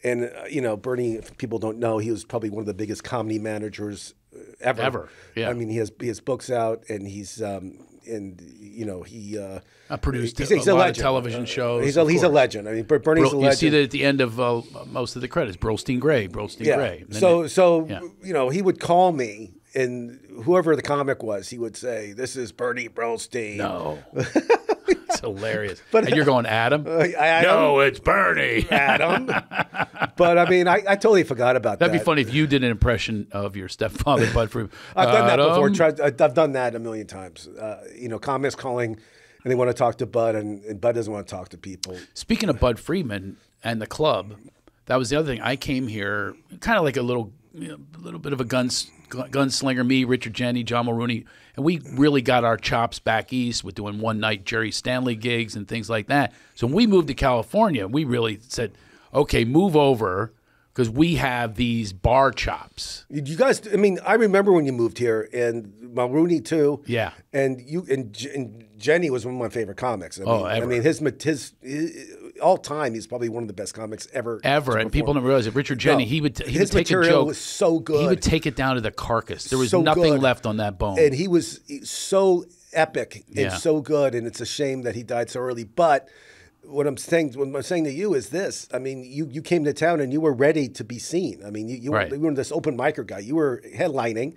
And, uh, you know, Bernie, if people don't know, he was probably one of the biggest comedy managers ever. Ever, yeah. I mean, he has, has books out and he's, um, and, you know, he, uh, I produced he's, a, he's a a lot legend. of television shows. he's a, he's a legend. I mean, Ber- Bernie's a legend. you see that at the end of uh, most of the credits. Brillstein Grey. Brillstein Yeah. Grey. So it- so yeah. you know, he would call me and whoever the comic was, he would say, "This is Bernie Brillstein." no, it's hilarious. and you're going Adam. I, I no, it's Bernie. Adam. but I mean, I, I totally forgot about That'd that. be funny if you did an impression of your stepfather, Budd Friedman. I've done that before. Tried, I- I've done that a million times. Uh, you know, comics calling and they want to talk to Budd, and, and Budd doesn't want to talk to people. Speaking of Budd Friedman and the club, that was the other thing. I came here kind of like a little, you know, a little bit of a guns, gunslinger. Me, Richard Jeni, John Mulrooney, and we really got our chops back east with doing one night Jerry Stanley gigs and things like that. So when we moved to California, we really said, "Okay, move over." Because we have these bar chops. You guys, I mean, I remember when you moved here, and Mulrooney too. Yeah. and you and, J- and Jeni was one of my favorite comics. I oh, mean, Oh, I mean, his, his his all time, he's probably one of the best comics ever. Ever and people don't realize it. Richard Jeni, No, he would he his would take a joke. was so good. He would take it down to the carcass. There was So nothing good. left on that bone. and he was so epic and Yeah. so good, and it's a shame that he died so early. But what I'm saying, what I'm saying to you is this: I mean, you you came to town and you were ready to be seen. I mean, you, you, Right. were, you were this open micer guy. You were headlining.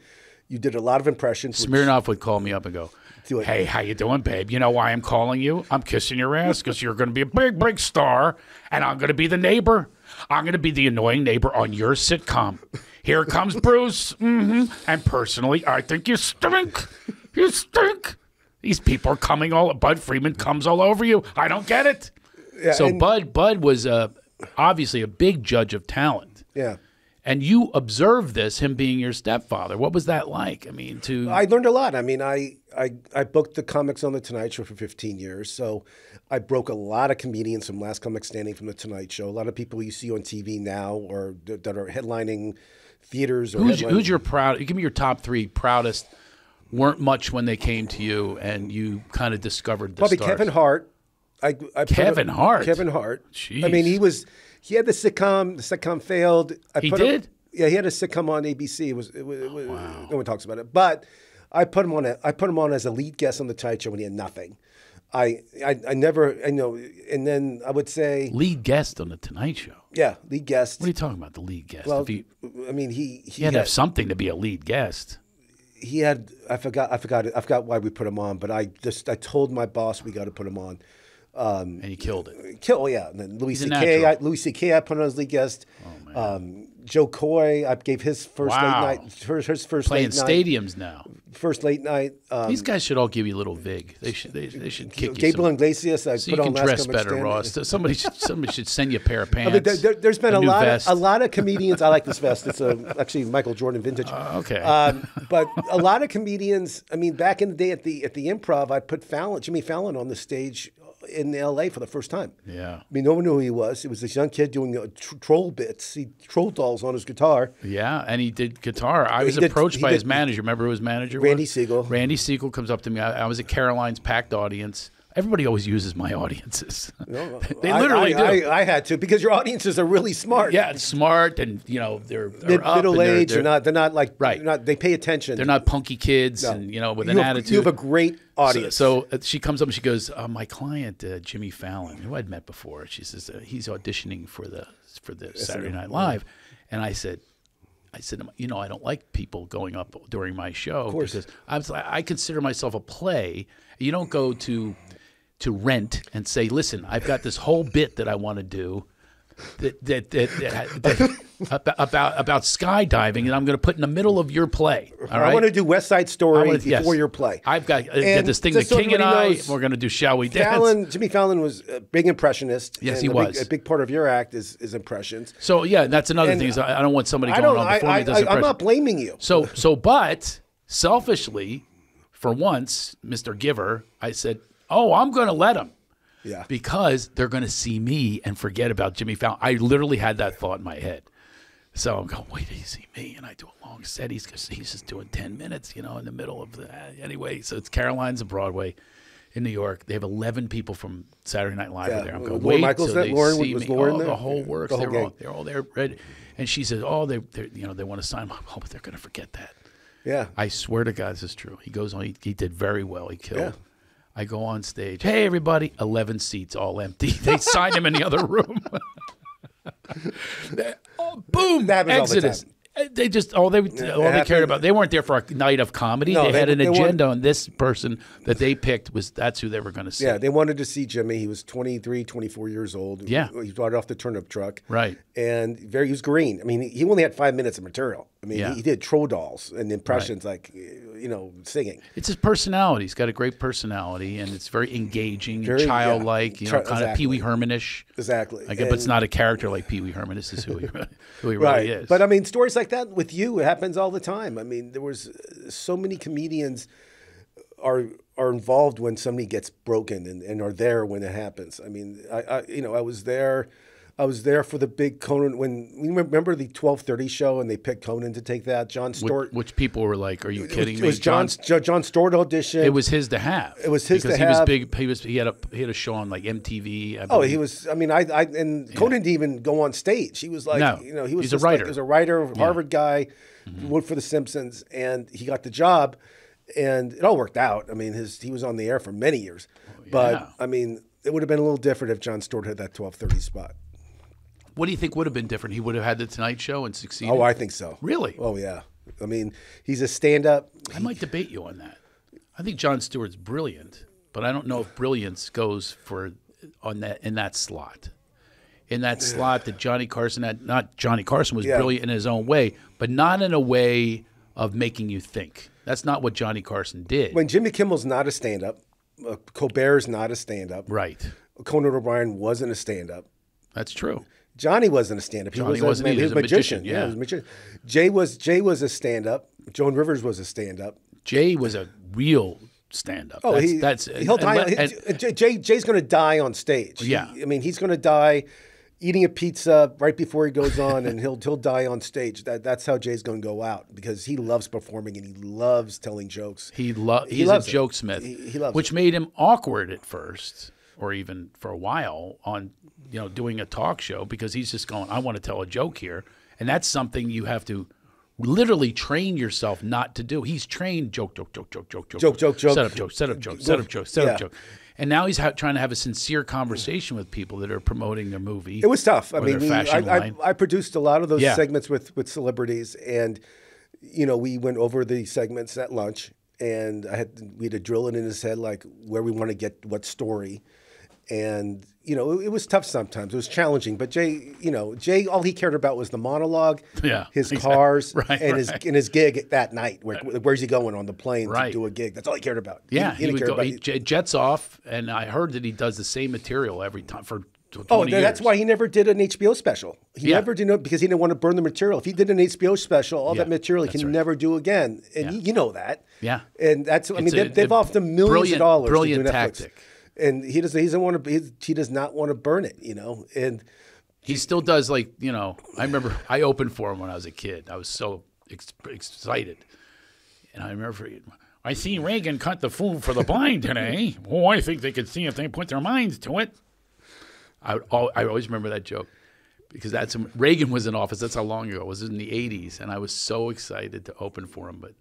You did a lot of impressions. which- Smirnoff would call me up and go, Do it. "Hey, how you doing, babe? You know why I'm calling you? I'm kissing your ass because you're going to be a big, big star, and I'm going to be the neighbor. I'm going to be the annoying neighbor on your sitcom. Here comes Bruce. hmm And personally, I think you stink. You stink. These people are coming all. Budd Friedman comes all over you. I don't get it. so and- Budd, Budd was uh, obviously a big judge of talent. yeah. And you observed this, him being your stepfather. What was that like? I mean, to I learned a lot. I mean, I, I I booked the comics on the Tonight Show for 15 years, so I broke a lot of comedians from Last Comic Standing from the Tonight Show. A lot of people you see on TV now, or th- that are headlining theaters. Or Who's, headlining- who's your proud? Give me your top three proudest. Weren't much when they came to you, and you kind of discovered the Probably stars. Kevin Hart. I, I Kevin Hart? Kevin Hart. I mean, he was. He had the sitcom. The sitcom failed. I He put him- did? yeah, he had a sitcom on ABC. It was. It was, it was No one talks about it, but I put him on. A, I put him on as a lead guest on the Tonight Show when he had nothing. I, I, I never, I know, and then I would say, lead guest on the Tonight Show. yeah, lead guest. What are you talking about? The lead guest? well, I mean, he he he had to have something to be a lead guest. he had. I forgot. I forgot. I forgot why we put him on, but I just I told my boss we got to put him on. And he killed it. Kill, oh, yeah. And then Louis a C.K. I. Louis C.K. I put on as lead guest. um, Jo Koy, I gave his first Wow. late night, his, his first Playing late night, stadiums now. first late night. Um, These guys should all give you a little vig. They should. They, they should kick you. Gabriel Iglesias, I so put you on can last dress better, stand. Ross. So Somebody should. Somebody should send you a pair of pants. I mean, there, there, has been a, new lot vest. of a lot of comedians. I like this vest. It's a, actually Michael Jordan vintage. okay. Um, but a lot of comedians. I mean, back in the day at the at the Improv, I put Fallon, Jimmy Fallon, on the stage in L.A. for the first time. Yeah. I mean, no one knew who he was. He was this young kid doing uh, tr- troll bits. He troll dolls on his guitar. Yeah, and he did guitar. I was did- approached by did- his manager. Remember who his manager Randi was? Siegel. Randi Siegel comes up to me. I, I was at Caroline's packed audience. Everybody always uses my audiences. they literally I, do. I, I had to because your audiences are really smart. yeah, it's smart, and you know they're, they're Mid, up and middle they're- age. They're, They're not. They're not like. Right. Not, they pay attention. they're not punky kids, and you know with an have, attitude. You have a great audience. so uh, she comes up and she goes, uh, "My client, uh, Jimmy Fallon, who I'd met before, she says uh, he's auditioning for the for the Saturday Night Live," and I said, "I said, you know, I don't like people going up during my show course. because I was I consider myself a play. You don't go to to rent and say, listen, I've got this whole bit that I want to do." That, that, that, that, that- about, about about skydiving, and I'm going to put in the middle of your play. All I want to do West Side Story wanna- before yes. your play. I've got, uh, And this thing, The King and I. knows, We're going to do Shall We Dance? Fallon, Jimmy Fallon was a big impressionist. Yes, and he a was. Big, a big part of your act is, is impressions. So yeah, that's another And thing. Is I I don't want somebody I going don't. on before I, me does I, I'm not blaming you. So so, but selfishly, for once, Mr. Giver, I said, "Oh, I'm going to let him." Yeah. Because they're going to see me and forget about Jimmy Fallon. I literally had that thought in my head. So I'm going, wait, till you see me, and I do a long set. He's he's just doing ten minutes, you know, in the middle of the uh, anyway. So it's Caroline's and Broadway in New York. They have eleven people from Saturday Night Live Yeah. there. I'm going, wait Michaels till they Lorne- see was me. Lorne oh, there? the whole works. The whole they're all they're all there ready. And she says, oh, they they you know they want to sign. Oh, but they're going to forget that. Yeah. I swear to God, this is true. He goes on. He, he did very well. He killed. Yeah. I go on stage. Hey, everybody! Eleven seats, all empty. They signed him in the other room. oh, boom! That happens all the Exodus. They just all they all they cared about. They weren't there for a night of comedy. No, they, they- had an they agenda, and this person that they picked was that's who they were going to see. Yeah, they wanted to see Jimmy. He was 23, 24 years old. Yeah. He started off the turnip truck. Right. And very, he was green. I mean, he, only had five minutes of material. I mean, Yeah. he, he did troll dolls and impressions like, you know, singing. It's his personality. He's got a great personality, and it's very engaging, Very, and yeah. childlike. You know, kind of. Pee Wee Hermanish. Exactly. I guess, but it's not a character like Pee Wee Herman. This is who he, who he Right. really is. But I mean, stories like that with you, it happens all the time. I mean, there was uh, so many comedians are are involved when somebody gets broken and, and are there when it happens. I mean, I, I you know I was there. I was there for the big Conan when we remember the twelve thirty show and they picked Conan to take that. Jon which, Stewart. which people were like, "Are you it kidding was, me?" it was John John- Jon Stewart audition. It was his to have. It was his because to he was big. He was. He had a. He had a show on like MTV. Oh, he was. I mean, I, I and Conan didn't even go on stage. He was like, No, you know, he was he's a like- writer. Mm-hmm. he was a writer, Harvard guy, worked for The Simpsons, and he got the job, and it all worked out. I mean, his he was on the air for many years, but Oh, yeah. I mean, it would have been a little different if Jon Stewart had that twelve thirty spot. What do you think would have been different? He would have had the Tonight Show and succeeded. Oh, I think so. Really? Oh yeah. I mean, he's a stand-up. I might debate you on that. I think Jon Stewart's brilliant, but I don't know if brilliance goes for on that in that slot. In that slot that Johnny Carson had, not Johnny Carson was Yeah. brilliant in his own way, but not in a way of making you think. That's not what Johnny Carson did. When Jimmy Kimmel's not a stand-up, uh, Colbert's not a stand-up. right. Conan O'Brien wasn't a stand-up. That's true. Johnny wasn't a stand-up. He Johnny was a, wasn't man, he was a magician, Yeah, yeah. was a magician. Jay was Jay was a stand-up. Joan Rivers was a stand-up. Jay was a real stand-up. Oh, that's, he, that's he'll die. and- and- Jay, Jay- Jay's going to die on stage. Yeah. He- I mean, he's going to die eating a pizza right before he goes on, and he'll he'll die on stage. That that's how Jay's going to go out because he loves performing and he loves telling jokes. He lo- He he's loves a joke smith, He- he loves which made him awkward at first, or even for a while on you know doing a talk show because he's just going, I want to tell a joke here, and that's something you have to literally train yourself not to do. He's trained joke, joke, joke, joke, joke, joke, Joke, joke, joke. set up joke, set up joke, set up joke, set Yeah. up joke. And now he's ha- trying to have a sincere conversation with people that are promoting their movie. It was tough. I mean, we, I, I. I produced a lot of those Yeah. segments with with celebrities, and you know, we went over the segments at lunch, and I had we had to drill it in his head like where we want to get what story, and you know, it, it was tough sometimes. It was challenging, but Jay, you know, Jay, all he cared about was the monologue, Yeah, his exactly. cars, Right, and his and his gig that night. Where, where's he going on the plane Right. to do a gig? That's all he cared about. Yeah, he, he, didn't would care go. about. He jets off, and I heard that he does the same material every time for tw- 20 Oh, years. that's why he never did an HBO special. He Yeah. never did it because he didn't want to burn the material. If he did an HBO special, all Yeah, that material he can right. never do again, and you, you know that. Yeah. and that's. I mean, a- they, they've a offered him millions of dollars. brilliant to do Netflix. tactic. And he doesn't. He doesn't want to. He, he does not want to burn it. You know, and He still does like you know. I remember I opened for him when I was a kid. I was so ex- excited, and I remember I seen Reagan cut the food for the blind today. Oh, I think they could see if they put their minds to it. I I always remember that joke because that's Reagan was in office. That's how long ago it was in the '80s, and I was so excited to open for him. But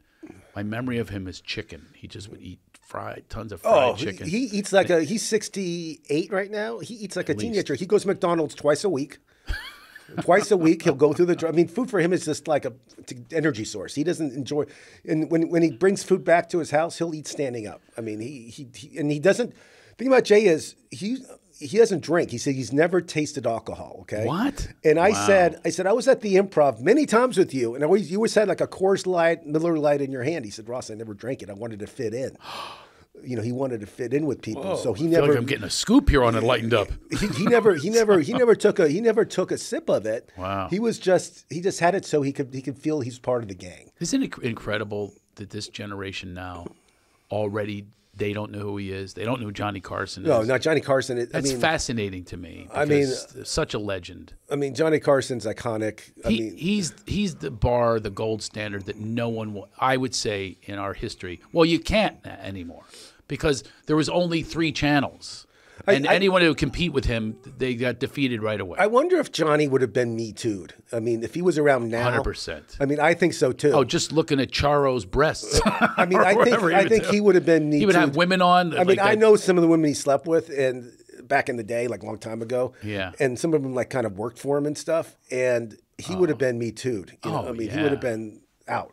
my memory of him is chicken. He just would eat fried tons of fried oh, he, chicken. he eats like a. He's sixty eight right now. He eats like a least. teenager. He goes to McDonald's twice a week. Twice a week, he'll go through the. I mean, food for him is just like a energy source. He doesn't enjoy, and when when he brings food back to his house, he'll eat standing up. I mean, he he, he and he doesn't. The thing about Jay is he he doesn't drink. He said he's never tasted alcohol. Okay, What? And I Wow. said I said I was at the Improv many times with you, and I always you always had like a Coors Light, Miller Light in your hand. He said, Ross, I never drank it. I wanted to fit in. You know, he wanted to fit in with people, so he I feel never like I'm getting a scoop here on Enlightened Up. he, he never he never he never took a he never took a sip of it. Wow. He was just he just had it so he could he could feel he's part of the gang. Isn't it incredible that this generation now already they don't know who he is? They don't know who Johnny Carson is. No, not Johnny Carson. It, I That's mean, fascinating to me. I mean- such a legend. I mean Johnny Carson's iconic. I He, mean, he's he's the bar, the gold standard that no one, will, I would say, in our history. Well, you can't anymore because there was only three channels, and I- anyone who would compete with him, they got defeated right away. I wonder if Johnny would have been me too'd. I mean, if he was around now, Hundred percent. I mean, I think so too. Oh, just looking at Charo's breasts. I mean, I think he I would think do. he would have been me He would have women on. I mean, like I know some of the women he slept with, and back in the day, like a long time ago. Yeah. And some of them like kind of worked for him and stuff, and he oh. would have been me too'd. You know, Oh, I mean, he would have been out.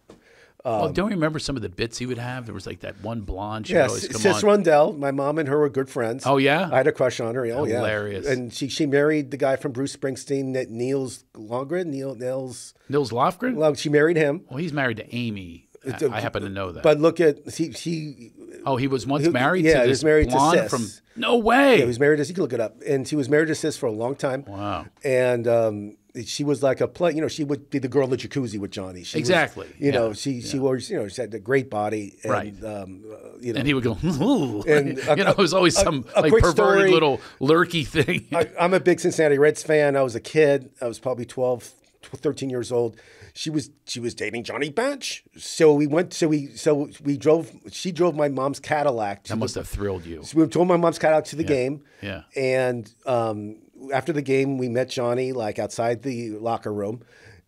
Well, um, don't you remember some of the bits he would have? There was like that one blonde. She would always come Cis on. Rundle. My mom and her were good friends. Oh, yeah? I had a crush on her. Oh yeah, Hilarious. And she she married the guy from Bruce Springsteen, that Nils Longren. Neil Nils. Nils Lofgren. Well, she married him. well, he's married to Amy. I, a- I happen to know that. But look at he he oh, he was once he- married. yeah, to he was married to Cis. from. No way. he was married to. You can look it up. And she was married to Cis for a long time. Wow. And um, she was like a play. You know, she would be the girl in the jacuzzi with Johnny. She was- Exactly, you know, yeah, she she was you know she had a great body. And, Right. Um, uh, you know, and he would go, Ooh. And a- you know, it was always a- some a like perverted story. little lurky thing. I, I'm a big Cincinnati Reds fan. I was a kid. I was probably 12, 13 years old. She was she was dating Johnny Bench. So we went. So we so we drove. She drove my mom's Cadillac. To that the, must have thrilled you. we drove my mom's Cadillac to the game. yeah. And um, after the game, we met Johnny like outside the locker room,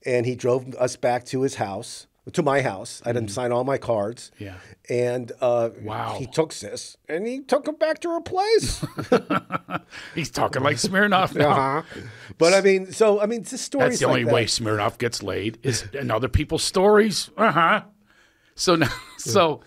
and he drove us back to his house. To my house, I didn't sign all my cards. Yeah. and uh, Wow. he took Cis and he took her back to her place. He's talking like Smirnoff now. Uh-huh. But I mean, so I mean, it's just stories. That's the like only that. way Smirnoff gets laid is in other people's stories. Uh huh. So now, so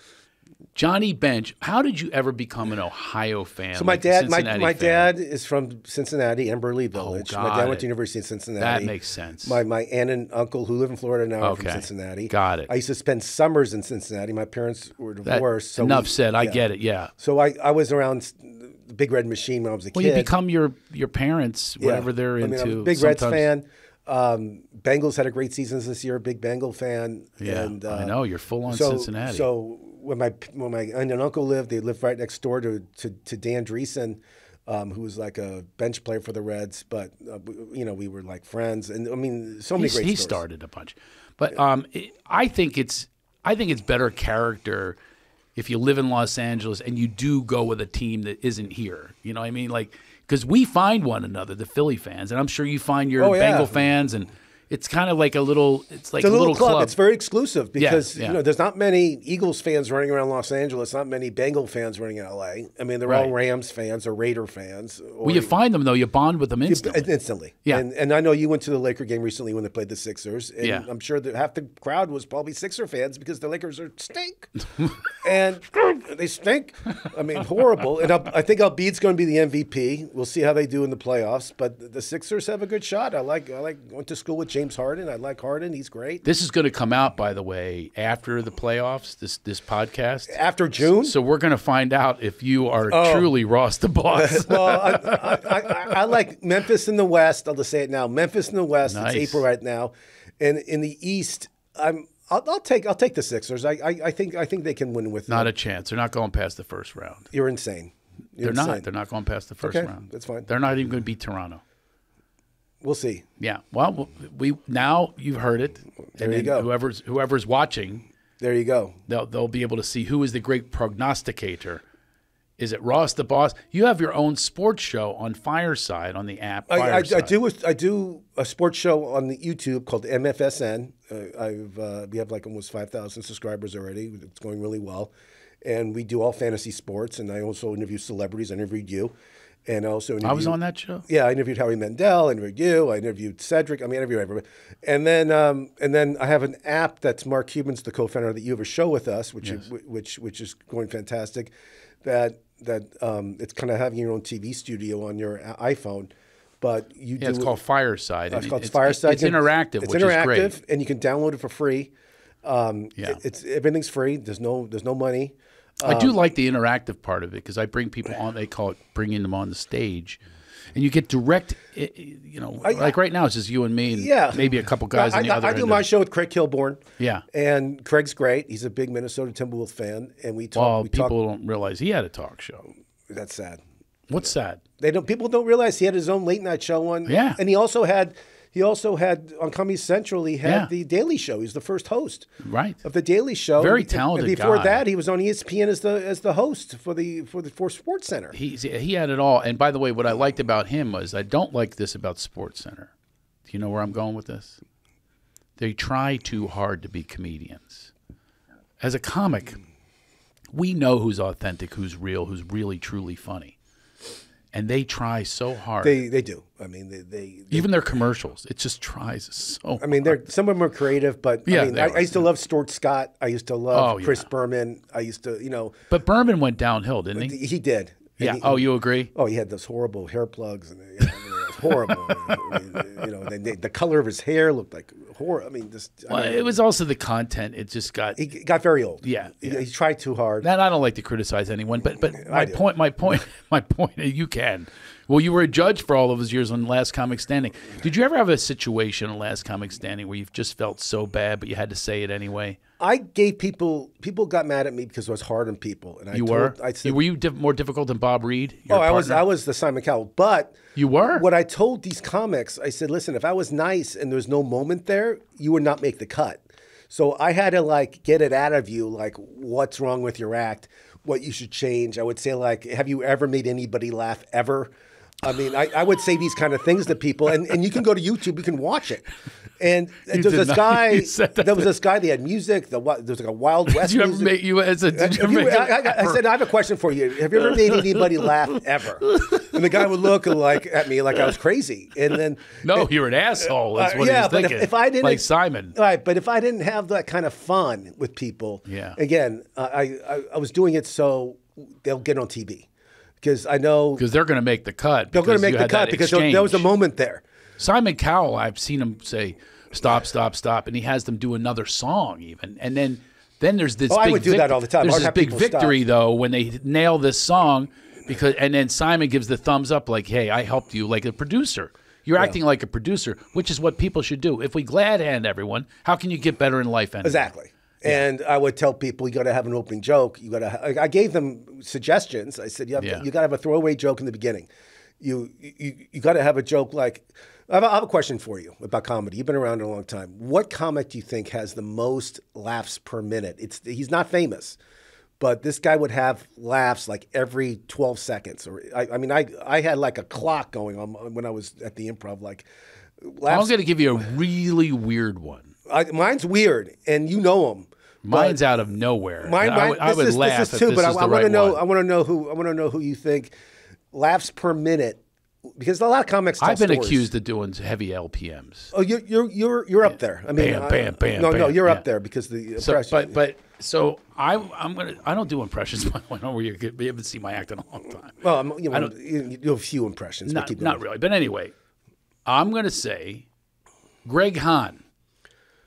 Johnny Bench, how did you ever become an Ohio fan? So my like dad, my, my fan? dad is from Cincinnati, Amberley Village. my got dad went to University of Cincinnati. That makes sense. My my aunt and uncle who live in Florida now are from Cincinnati. Got it. I used to spend summers in Cincinnati. My parents were That- divorced. so enough we- said. I get it. Yeah. So I, I was around the Big Red Machine when I was a Well, kid. Well, you become your your parents, Yeah. whatever they're I mean, into. I'm a big Reds fan. Um, Bengals had a great season this year. Big Bengal fan. Yeah, and, uh, I know you're full on so, Cincinnati. So when my when my aunt and uncle lived, they lived right next door to to, to Dan Driessen, um, who was like a bench player for the Reds. But uh, we, you know, we were like friends, and I mean, so many He's- great. he stories. started a bunch, but um, it, I think it's I think it's better character if you live in Los Angeles and you do go with a team that isn't here. You know what I mean? Like because we find one another, the Philly fans, and I'm sure you find your Oh, yeah. Bengal fans, and it's kind of like a little. It's like It's a little, club. club. It's very exclusive because yeah. you know there's not many Eagles fans running around Los Angeles, not many Bengal fans running in LA. I mean, they're all Rams fans or Raider fans. Or Well, you find them though, you bond with them instantly. Uh, instantly. Yeah. And, and I know you went to the Laker game recently when they played the Sixers. And Yeah. I'm sure that half the crowd was probably Sixer fans because the Lakers are stink. and they stink. I mean, horrible. And I, I think Embiid's going to be the MVP. We'll see how they do in the playoffs. But the Sixers have a good shot. I like. I like. Went to school with James Harden. I like Harden. He's great. This is going to come out, by the way, after the playoffs. This this podcast. After June. So we're going to find out if you are Oh. truly Ross the boss. well, I, I, I, I like Memphis in the West. I'll just say it now. Memphis in the West. Nice. It's April right now, and in the East, I'm. I'll, I'll take. I'll take the Sixers. I, I. I think. I think they can win with. not a chance. They're not going past the first round. You're insane. You're They're insane. not. They're not going past the first Okay, round. that's fine. They're not even going to beat Toronto. We'll see. Yeah. Well, we now you've heard it. There and you go. Whoever's whoever's watching, There you go. they'll they'll be able to see who is the great prognosticator. Is it Ross the boss? You have your own sports show on Fireside on the app. I, I, I do. A, I do a sports show on the YouTube called MFSN. Uh, I've uh, we have like almost five thousand subscribers already. It's going really well, and we do all fantasy sports. And I also interview celebrities. I interviewed you, and also I was on that show. Yeah, I interviewed Howie Mandel. I interviewed you. I interviewed Cedric. I mean, I interviewed everybody. And then, um, and then I have an app that's Mark Cuban's the co-founder that you have a show with us, which is, which which is going fantastic. That that um, it's kind of having your own TV studio on your iPhone, but you Yeah, do it's called Fireside. it's called it's, Fireside. It's You interactive, It's interactive, and you can download it for free. Um, Yeah. it- it's everything's free. There's no there's no money. I Um, do like the interactive part of it because I bring people on. They call it bringing them on the stage, and you get direct. i- i- You know, like right now it's just you and me, and Yeah, maybe a couple guys I, on the I- other I do my show with Craig Kilborn. Yeah. and Craig's great. He's a big Minnesota Timberwolves fan, and we talk. Well, we talk. people don't realize he had a talk show. That's sad. What's that? They don't. People don't realize he had his own late night show on. Yeah. and he also had. He also had on Comedy Central. He had Yeah. the Daily Show. He's the first host Right. of the Daily Show. Very talented And before guy. that, he was on ESPN as the as the host for the for the for Sports Center. He's, he had it all. And by the way, what I liked about him was I don't like this about Sports Center. Do you know where I'm going with this? They try too hard to be comedians. As a comic, we know who's authentic, who's real, who's really truly funny. And they try so hard. They they do. I mean, they they. Even their commercials, it just tries so. I mean, they're some of them are creative, but Yeah, I mean, I. I used to love Stuart Scott. I used to love Oh, Chris yeah. Berman. I used to, you know, But Berman went downhill, didn't he? he did. Yeah. he- Oh, you agree? Oh, he had those horrible hair plugs, and you know, I mean, it was horrible. I mean, uh, you know, they, they, the color of his hair looked like horror. I mean, just I mean, it was also the content. It just got. he got very old. Yeah, he, yeah. he tried too hard. And I don't like to criticize anyone, but but my do. point, my point, my point. You can. Well, you were a judge for all of those years on Last Comic Standing. Did you ever have a situation on Last Comic Standing where you've just felt so bad, but you had to say it anyway? I gave people people got mad at me because I was hard on people, and I You told, were. I said, were you diff- more difficult than Bob Reed? Oh, your I was? I was the Simon Cowell. But You were? What I told these comics, I said, listen, if I was nice and there was no moment there, you would not make the cut. So I had to like get it out of you, like what's wrong with your act, what you should change. I would say like, have you ever made anybody laugh ever? I mean, I, I would say these kind of things to people, and, and you can go to YouTube, you can watch it. And there was this not- guy, that there was this guy, they had music, the, there was like a Wild West Did you ever make you as a? Did you ever you- make I, I- I said, I have a question for you. Have you ever made anybody laugh ever? And the guy would look like at me like I was crazy. And then no, you're an asshole. That's uh, what yeah, he's but if, thinking. if I didn't, like Simon. right? But if I didn't have that kind of fun with people, Yeah. Again, I I, I was doing it so they'll get on TV because I know Because they're going to make the cut. they're going to make the cut because there, there was a moment there. Simon Cowell, I've seen him say, "Stop, stop, stop," and he has them do another song even, and then then there's this. Oh, I would do that all the time. There's this big victory stop. though when they nail this song, because and then Simon gives the thumbs up like, "Hey, I helped you," like a producer. You're acting like a producer, which is what people should do. If we glad hand everyone, how can you get better in life? Anyway? Exactly. And I would tell people you got to have an opening joke. You got to. Ha- I gave them suggestions. I said you have Yeah. you got to have a throwaway joke in the beginning. You you, you got to have a joke like. I have, a, I have a question for you about comedy. You've been around a long time. What comic do you think has the most laughs per minute? It's he's not famous, but this guy would have laughs like every twelve seconds. Or I, I mean, I I had like a clock going on when I was at the improv. Like Laughs, going to give you a really weird one. I, mine's weird, and you know them. Mine's out of nowhere. Mine, I mine would, I would is, laugh this is too, but I, I want to know. one. I want to know who. I want to know who you think laughs per minute, because a lot of comics. I've been stories. accused of doing heavy LPMs. Oh, you're you're you're you're up there. I mean, Bam, I- bam, bam, No, no, you're up there because the So, but but so I I'm gonna I don't do impressions. By the way, I know where you haven't seen my act in a long time. well, I'm, you, know, don't- you, you do a few impressions. but Not not really, but anyway, I'm gonna say Greg Hahn.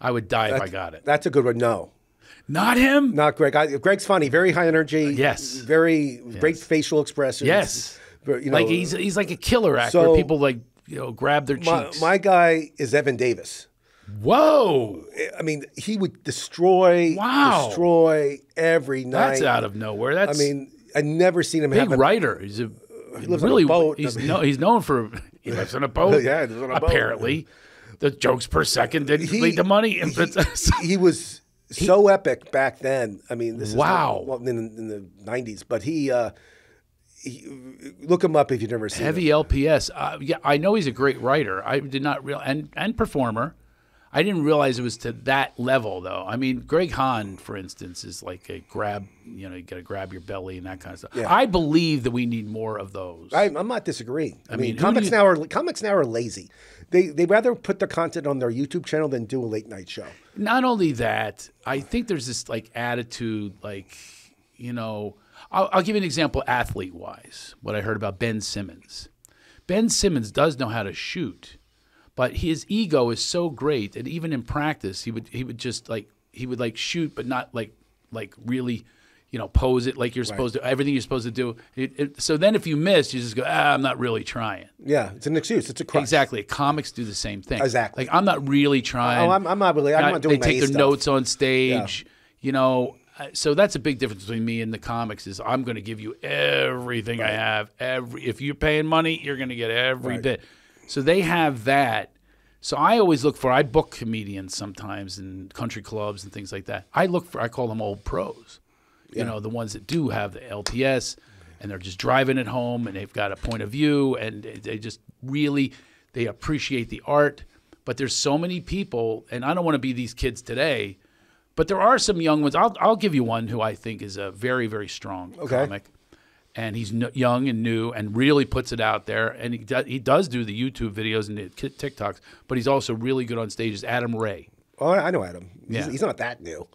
I would die if I got it. That's a good one. No, Not him. not Greg. I, Greg's funny, very high energy. Yes. very great facial expressions. Yes. Very- you know, like he's he's like a killer actor. So- people like you know grab their my, cheeks. my guy is Evan Davis. Whoa, I mean, he would destroy, Wow. destroy every night. that's out of nowhere. That's I That's mean, I never seen him big have a writer. He's a lives on a really boat. he's I mean- no, he's known for he lives on a boat. Yeah, he lives on a boat. apparently. The jokes per second didn't He- lead to money. And he was so epic back then. I mean, this is Wow. not, well, in, in the '90s, but he, uh, he, look him up if you've never seen him. Heavy LPS. Uh, yeah, I know he's a great writer. I did not real and and performer. I didn't realize it was to that level though. I mean, Greg Hahn, for instance, is like a grab. You know, you got to grab your belly and that kind of stuff. Yeah. I believe that we need more of those. I, I'm not disagreeing. I, mean, mean, comics you- now are comics now are lazy. They they rather put their content on their YouTube channel than do a late night show. Not only that, I think there's this like attitude, like you know, I'll, I'll give you an example, athlete wise. What I heard about Ben Simmons. Ben Simmons does know how to shoot, but his ego is so great that even in practice, he would he would just like he would like shoot, but not like like really. You know, pose it like you're supposed to. Everything you're supposed to do. It, it, so then, if you miss, you just go, "Ah, I'm not really trying." Yeah, it's an excuse. It's a crutch. Exactly. Comics do the same thing. Exactly. Like I'm not really trying. Oh, I'm, I'm not really. I'm Not- not doing they take their stuff. notes on stage. yeah. You know, uh, so that's a big difference between me and the comics. Is I'm going to give you everything I have. Every if you're paying money, you're going to get every Right. bit. So they have that. So I always look for. I book comedians sometimes in country clubs and things like that. I look for. I call them old pros. You know, the ones that do have the LPS, and they're just driving it home, and they've got a point of view, and they- just really they appreciate the art. But there's so many people, and I don't want to be these kids today, but there are some young ones. I'll I'll give you one who I think is a very very strong Okay. comic, and he's n- young and new and really puts it out there. And he does, he does do the YouTube videos and the TikToks, but he's also really good on stage. Is Adam Ray? Oh, I know Adam. He's, Yeah. he's not that new.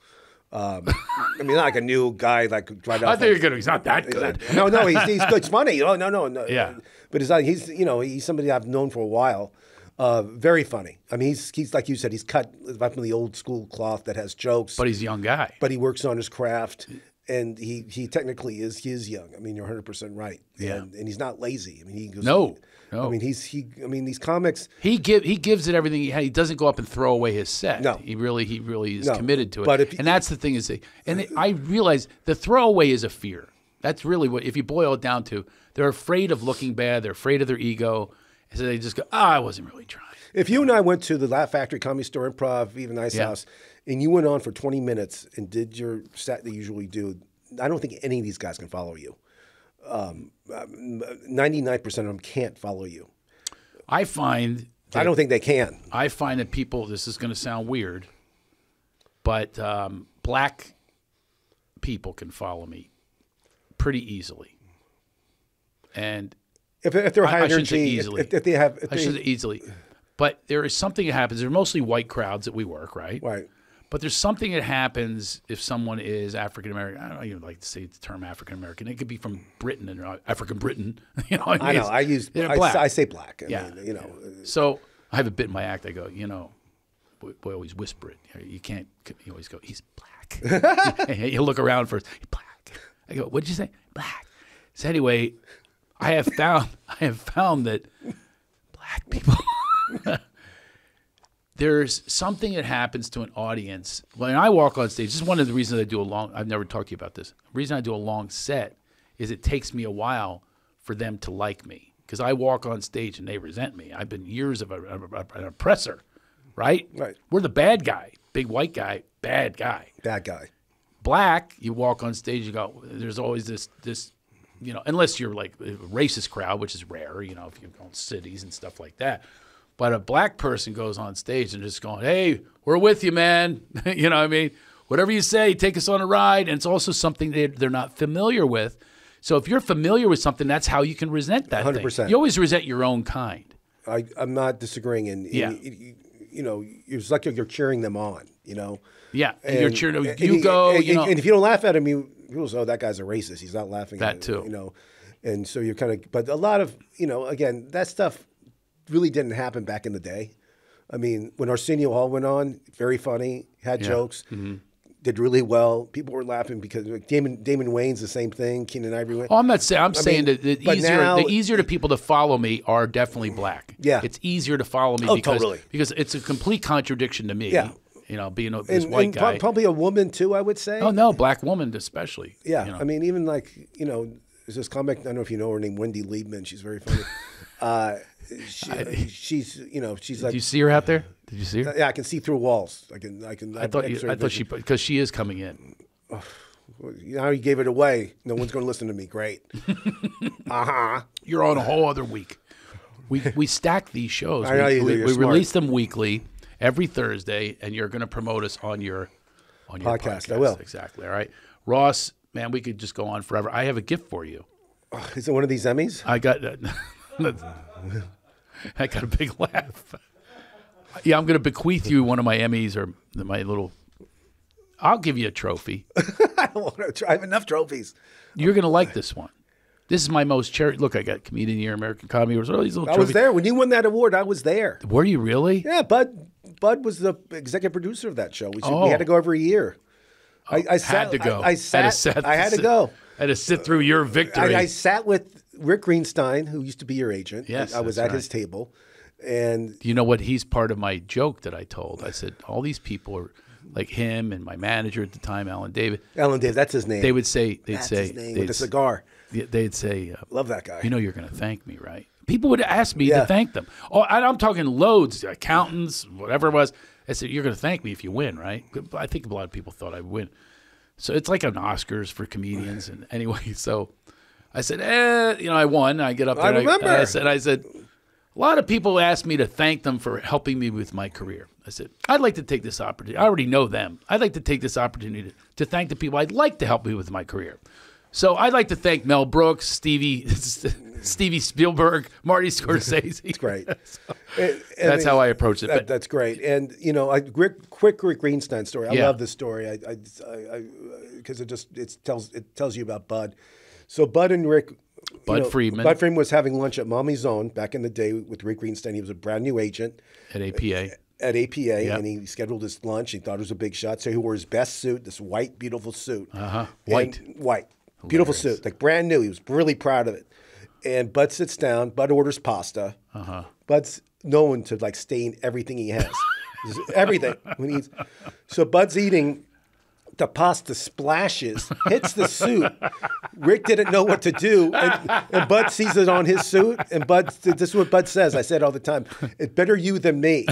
Um, I mean, not like a new guy like right I off. think you're good. He's not that good. no, no, he's, he's good. It's funny. Oh, no, no, no. Yeah. But he's, like- he's you know he's somebody I've known for a while. Uh, very funny. I mean, he's he's like you said, he's cut from the old school cloth that has jokes, But he's a young guy. but he works on his craft, and he he technically is he is young. I mean, you're 100 percent right. Yeah. and, and he's not lazy. I mean, he goes No, no. I mean, he's he. I mean, these comics. He give he gives it everything he has. He doesn't go up and throw away his set. No. he really he really is No. committed to it. But if- and that's the thing is, that- and it, I realize the throwaway is a fear. That's really what if you boil it down to, they're afraid of looking bad. They're afraid of their ego, so they just go, "Ah, I wasn't really trying." If you and I went to the Laugh Factory Comedy Store Improv, even Ice Yeah. House, and you went on for 20 minutes and did your set that you usually do, I don't think any of these guys can follow you. Um, 99% of them can't follow you. I find I don't think they can. I find that people. This is going to sound weird, but um, black people can follow me pretty easily, and If, if they're high I energy, easily. if, if they have, if I they, should easily. But there is something that happens. They're mostly white crowds that we work, right? right. But there's something that happens if someone is African American. I don't even like to say the term African American. It could be from Britain and uh, African Britain. you know, I mean? know. I use, They're I, black. I say black. I Yeah. mean, you know, So I have a bit in my act. I go, you know, we, we always whisper it. You can't. You always go, he's black. you look around first. Black. I go, what'd you say? Black. So anyway, I have found I have found that black people. There's something that happens to an audience when I walk on stage. This is one of the reasons I do a long. I've never talked to you about this. The reason I do a long set is it takes me a while for them to like me because I walk on stage and they resent me. I've been years of a, of a- an oppressor, right? Right. We're the bad guy, big white guy, bad guy. bad guy. Black, you walk on stage, you go. There's always this this, you know, unless you're like a racist crowd, which is rare, you know, if you go in cities and stuff like that. But a black person goes on stage and just going, "Hey, we're with you, man." you know what I mean? Whatever you say, take us on a ride. And it's also something they, they're not familiar with. So if you're familiar with something, that's how you can resent that. thing. 100%. You always resent your own kind. I, I'm not disagreeing. And, and Yeah. you, know, it's like you're cheering them on. You know, Yeah, and, you're cheering. and You go. And, you know, and if you don't laugh at him, you people say, "Oh, that guy's a racist. He's not laughing." That at it," too. You know, and so you're kind of. But a lot of you know, again, that stuff really didn't happen back in the day. I mean, when Arsenio Hall went on, very funny, had Yeah. jokes. Mm-hmm. Did really well. People were laughing because like, Damon Damon Wayans the same thing. Keenen Ivory went. Oh, I'm not saying. I'm saying mean, that the easier, now- the easier to people to follow me are definitely black. Yeah. it's easier to follow me Oh, because totally. because it's a complete contradiction to me. Yeah. you know, being a, this and, white and guy. probably a woman too. I would say. oh no, black woman especially. Yeah, you know. I mean, even like you know, there's this comic. I don't know if you know her name, Wendy Liebman. She's very funny. uh, she, she's you know she's Did like you see her out there? Did you see her? yeah, I can see through walls. I can I can. I thought you, I thought she because she is coming in. Now you gave it away. No one's going to listen to me. Great. uh huh. You're on a whole other week. We we stack these shows. I know we you do. we, we release them weekly every Thursday, and you're going to promote us on your on your Podcast. podcast. I will. exactly. All right, Ross. Man, we could just go on forever. I have a gift for you. Is it one of these Emmys? I got I got a big laugh. Yeah, I'm going to bequeath you one of my Emmys or my little. I'll give you a trophy. I don't want to try. I have enough trophies. You're going to like this one. This is my most cherished. Look, I got comedian year, American comedy awards. All these little I was there when you won that award. I was there. Were you really? Yeah, Budd. Budd was the executive producer of that show. We, Oh. we had to oh. go every year. I, I oh, Had sat, to go. I, I sat. sit- I had to go. I Had to sit through your victory. I, I sat with Rick Greenstein, who used to be your agent. Yes, I, I was at his table, and you know what? He's part of my joke that I told. I said all these people are like him and my manager at the time, Alan David. Alan Dave, that's his name. They would say, they'd that's say, his name they'd, with the cigar. they'd say, uh, Love that guy. you know, you're going to thank me, right? People would ask me Yeah. to thank them. Oh, I'm talking loads, accountants, whatever it was. I said, you're going to thank me if you win, right? I think a lot of people thought I'd win. So it's like an Oscars for comedians. And anyway, so I said, eh, you know, I won. I get up there. I and remember. and I said, I said, a lot of people asked me to thank them for helping me with my career. I said, I'd like to take this opportunity. I already know them. I'd like to take this opportunity to, to thank the people I'd like to help me with my career. So I'd like to thank Mel Brooks, Stevie, Stevie Spielberg, Marty Scorsese. That's great. And- and That's how I approach it. That, that's great. And you know, I Rick, quick Rick Greenstein story. I Yeah. love this story. I, I, because it just it tells it tells you about Budd. So Budd and Rick. you Budd Friedman. Budd Friedman was having lunch at Mommy's Own back in the day with Rick Greenstein. He was a brand new agent at APA, at APA, and he scheduled his lunch. He thought it was a big shot, so he wore his best suit, this white, beautiful suit. Uh Uh-huh. White. white, beautiful suit, like brand new. He was really proud of it. And Budd sits down. Budd orders pasta. Uh-huh. Budd's known to like stain everything he has, everything when he's. So Budd's eating. The pasta splashes, hits the suit. Rick didn't know what to do, and, and Budd sees it on his suit. And Budd, this is what Budd says. I said all the time, "It better you than me."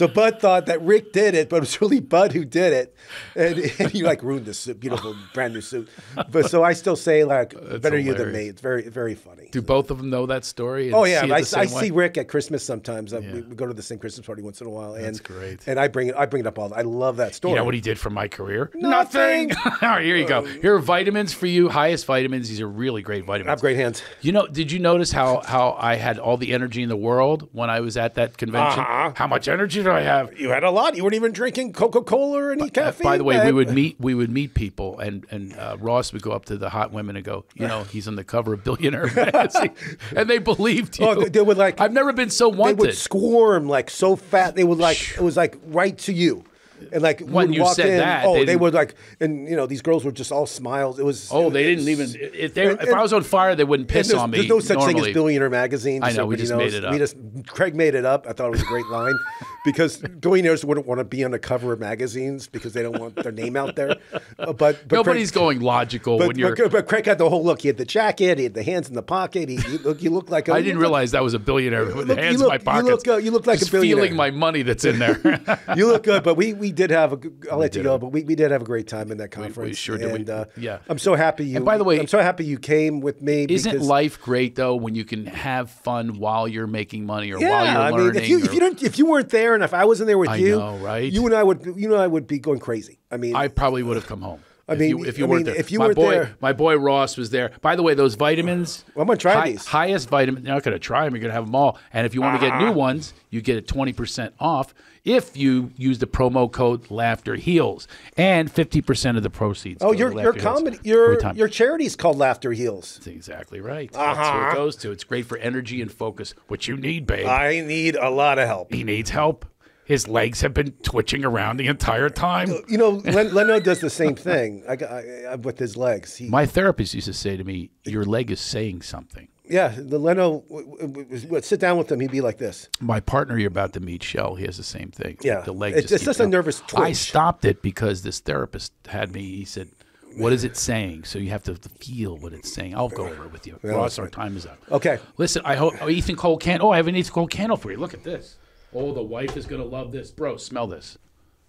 So Budd thought that Rick did it, but it was really Budd who did it, and, and he like ruined this suit, beautiful brand new suit. But so I still say like, "Better you than me." It's very very funny. do both of them know that story? Oh yeah, see I, I see Rick at Christmas sometimes. Uh, we, we go to the same Christmas party once in a while, and That's great. And I bring it, I bring it up all. I love that story. You know what he did for my career? Nothing. all right, here you go. Here are vitamins for you. Hyest vitamins. These are really great vitamins. I have great hands. You know, did you notice how how I had all the energy in the world when I was at that convention? Uh-huh. How much energy I have? You had a lot. You weren't even drinking Coca Cola or any caffeine. By the way, we would meet we would meet people, and and uh, Ross would go up to the hot women and go, you know, he's on the cover of Billionaire magazine, and they believed you. Oh, they- would like- I've never been so wanted. They would squirm like so fat. They would like it was like right to you. And like When would you walk said in, that, oh, they they, didn't- like, and you know these girls were just all smiles. It was oh, they didn't even if they and- if I was on fire, they wouldn't piss on me. there's no such thing as Billionaire magazine. I know, we just knows. made it up. We just Craig made it up. I thought it was a great line. because billionaires wouldn't want to be on the cover of magazines because they don't want their name out there. Uh, but, but Nobody's Craig, going logical but, when you're. but, but Craig had the whole look. He had the jacket. He had the hands in the pocket. He, he look, you look like a, I didn't realize that was a billionaire with look- you hands look- in my you look pockets. good. You look like a billionaire. feeling my money that's in there. you look good, but we, we did have a. I'll let you go, have- but we, we did have a great time in that conference. We sure did. We- And, uh, yeah. I'm so happy you. And by the way- I'm so happy you came with me. Isn't life great though when you can have fun while you're making money or Yeah, while you're I learning? mean, if you if you don't if you weren't there and if I wasn't there with I you, know, right? You and I would you know I would be going crazy. I mean, I probably would have come home. I if mean, you, if you I weren't mean, there, if you my weren't boy, there- my boy Ross was there. By the way, those vitamins. Well, I'm gonna try hi- these. Hyest vitamin. You're not going to try them. You're going to have them all. And if you want to get new ah. ones, you get it twenty percent off if you use the promo code Laughter Heals, and fifty percent of the proceeds. oh, go to your your comedy your your charity's called Laughter Heals. That's exactly right. Uh-huh. That's what it goes to. It's great for energy and focus, which you need, babe. I need a lot of help. he needs help. His legs have been twitching around the entire time. You know, Len, Leno does the same thing. I, I, I, with his legs. He, My therapist used to say to me, "Your leg is saying something." Yeah, the Leno would sit down with him. He'd be like this. My partner you're about to meet, Shell, he has the same thing. Yeah. the leg. It's- just it's just a going. nervous I stopped it because this therapist had me. He said, "What is it saying?" So you have to feel what it's saying. I'll go over it with you, Ross. Our time is up. Okay. Listen, I hope oh, Ethan Cole can. Oh, I have an Ethan Cole candle for you. Look at this. Oh, the wife is gonna love this, bro. Smell this.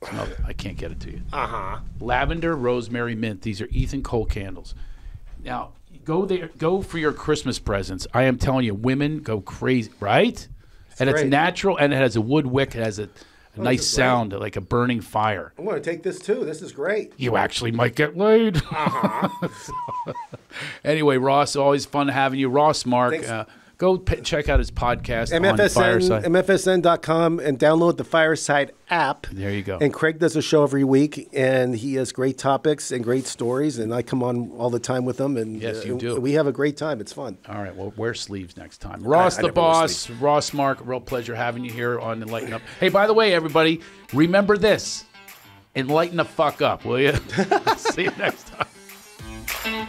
Smell it. I can't get it to you. Uh huh. Lavender, rosemary, mint. These are Ethan Cole candles. Now go there. Go for your Christmas presents. I am telling you, women go crazy, right? and it's natural, and it has a wood wick. It has a, a nice sound, like a burning fire. I'm going to take this too. This is great. You actually might get laid. Uh-huh. anyway, Ross, always fun having you. Ross Mark, uh, go p- check out his podcast on MFSN, Fireside. MFSN.com and download the Fireside app. There you go. And Craig does a show every week, and he has great topics and great stories, and I come on all the time with him, and Yes, you uh, do. We have a great time. It's fun. All right, well, wear sleeves next time. Ross I the wear boss, Ross Mark, real pleasure having you here on Enlightened Up. Hey, by the way, everybody, remember this. Enlighten the fuck up, will you? See you next time.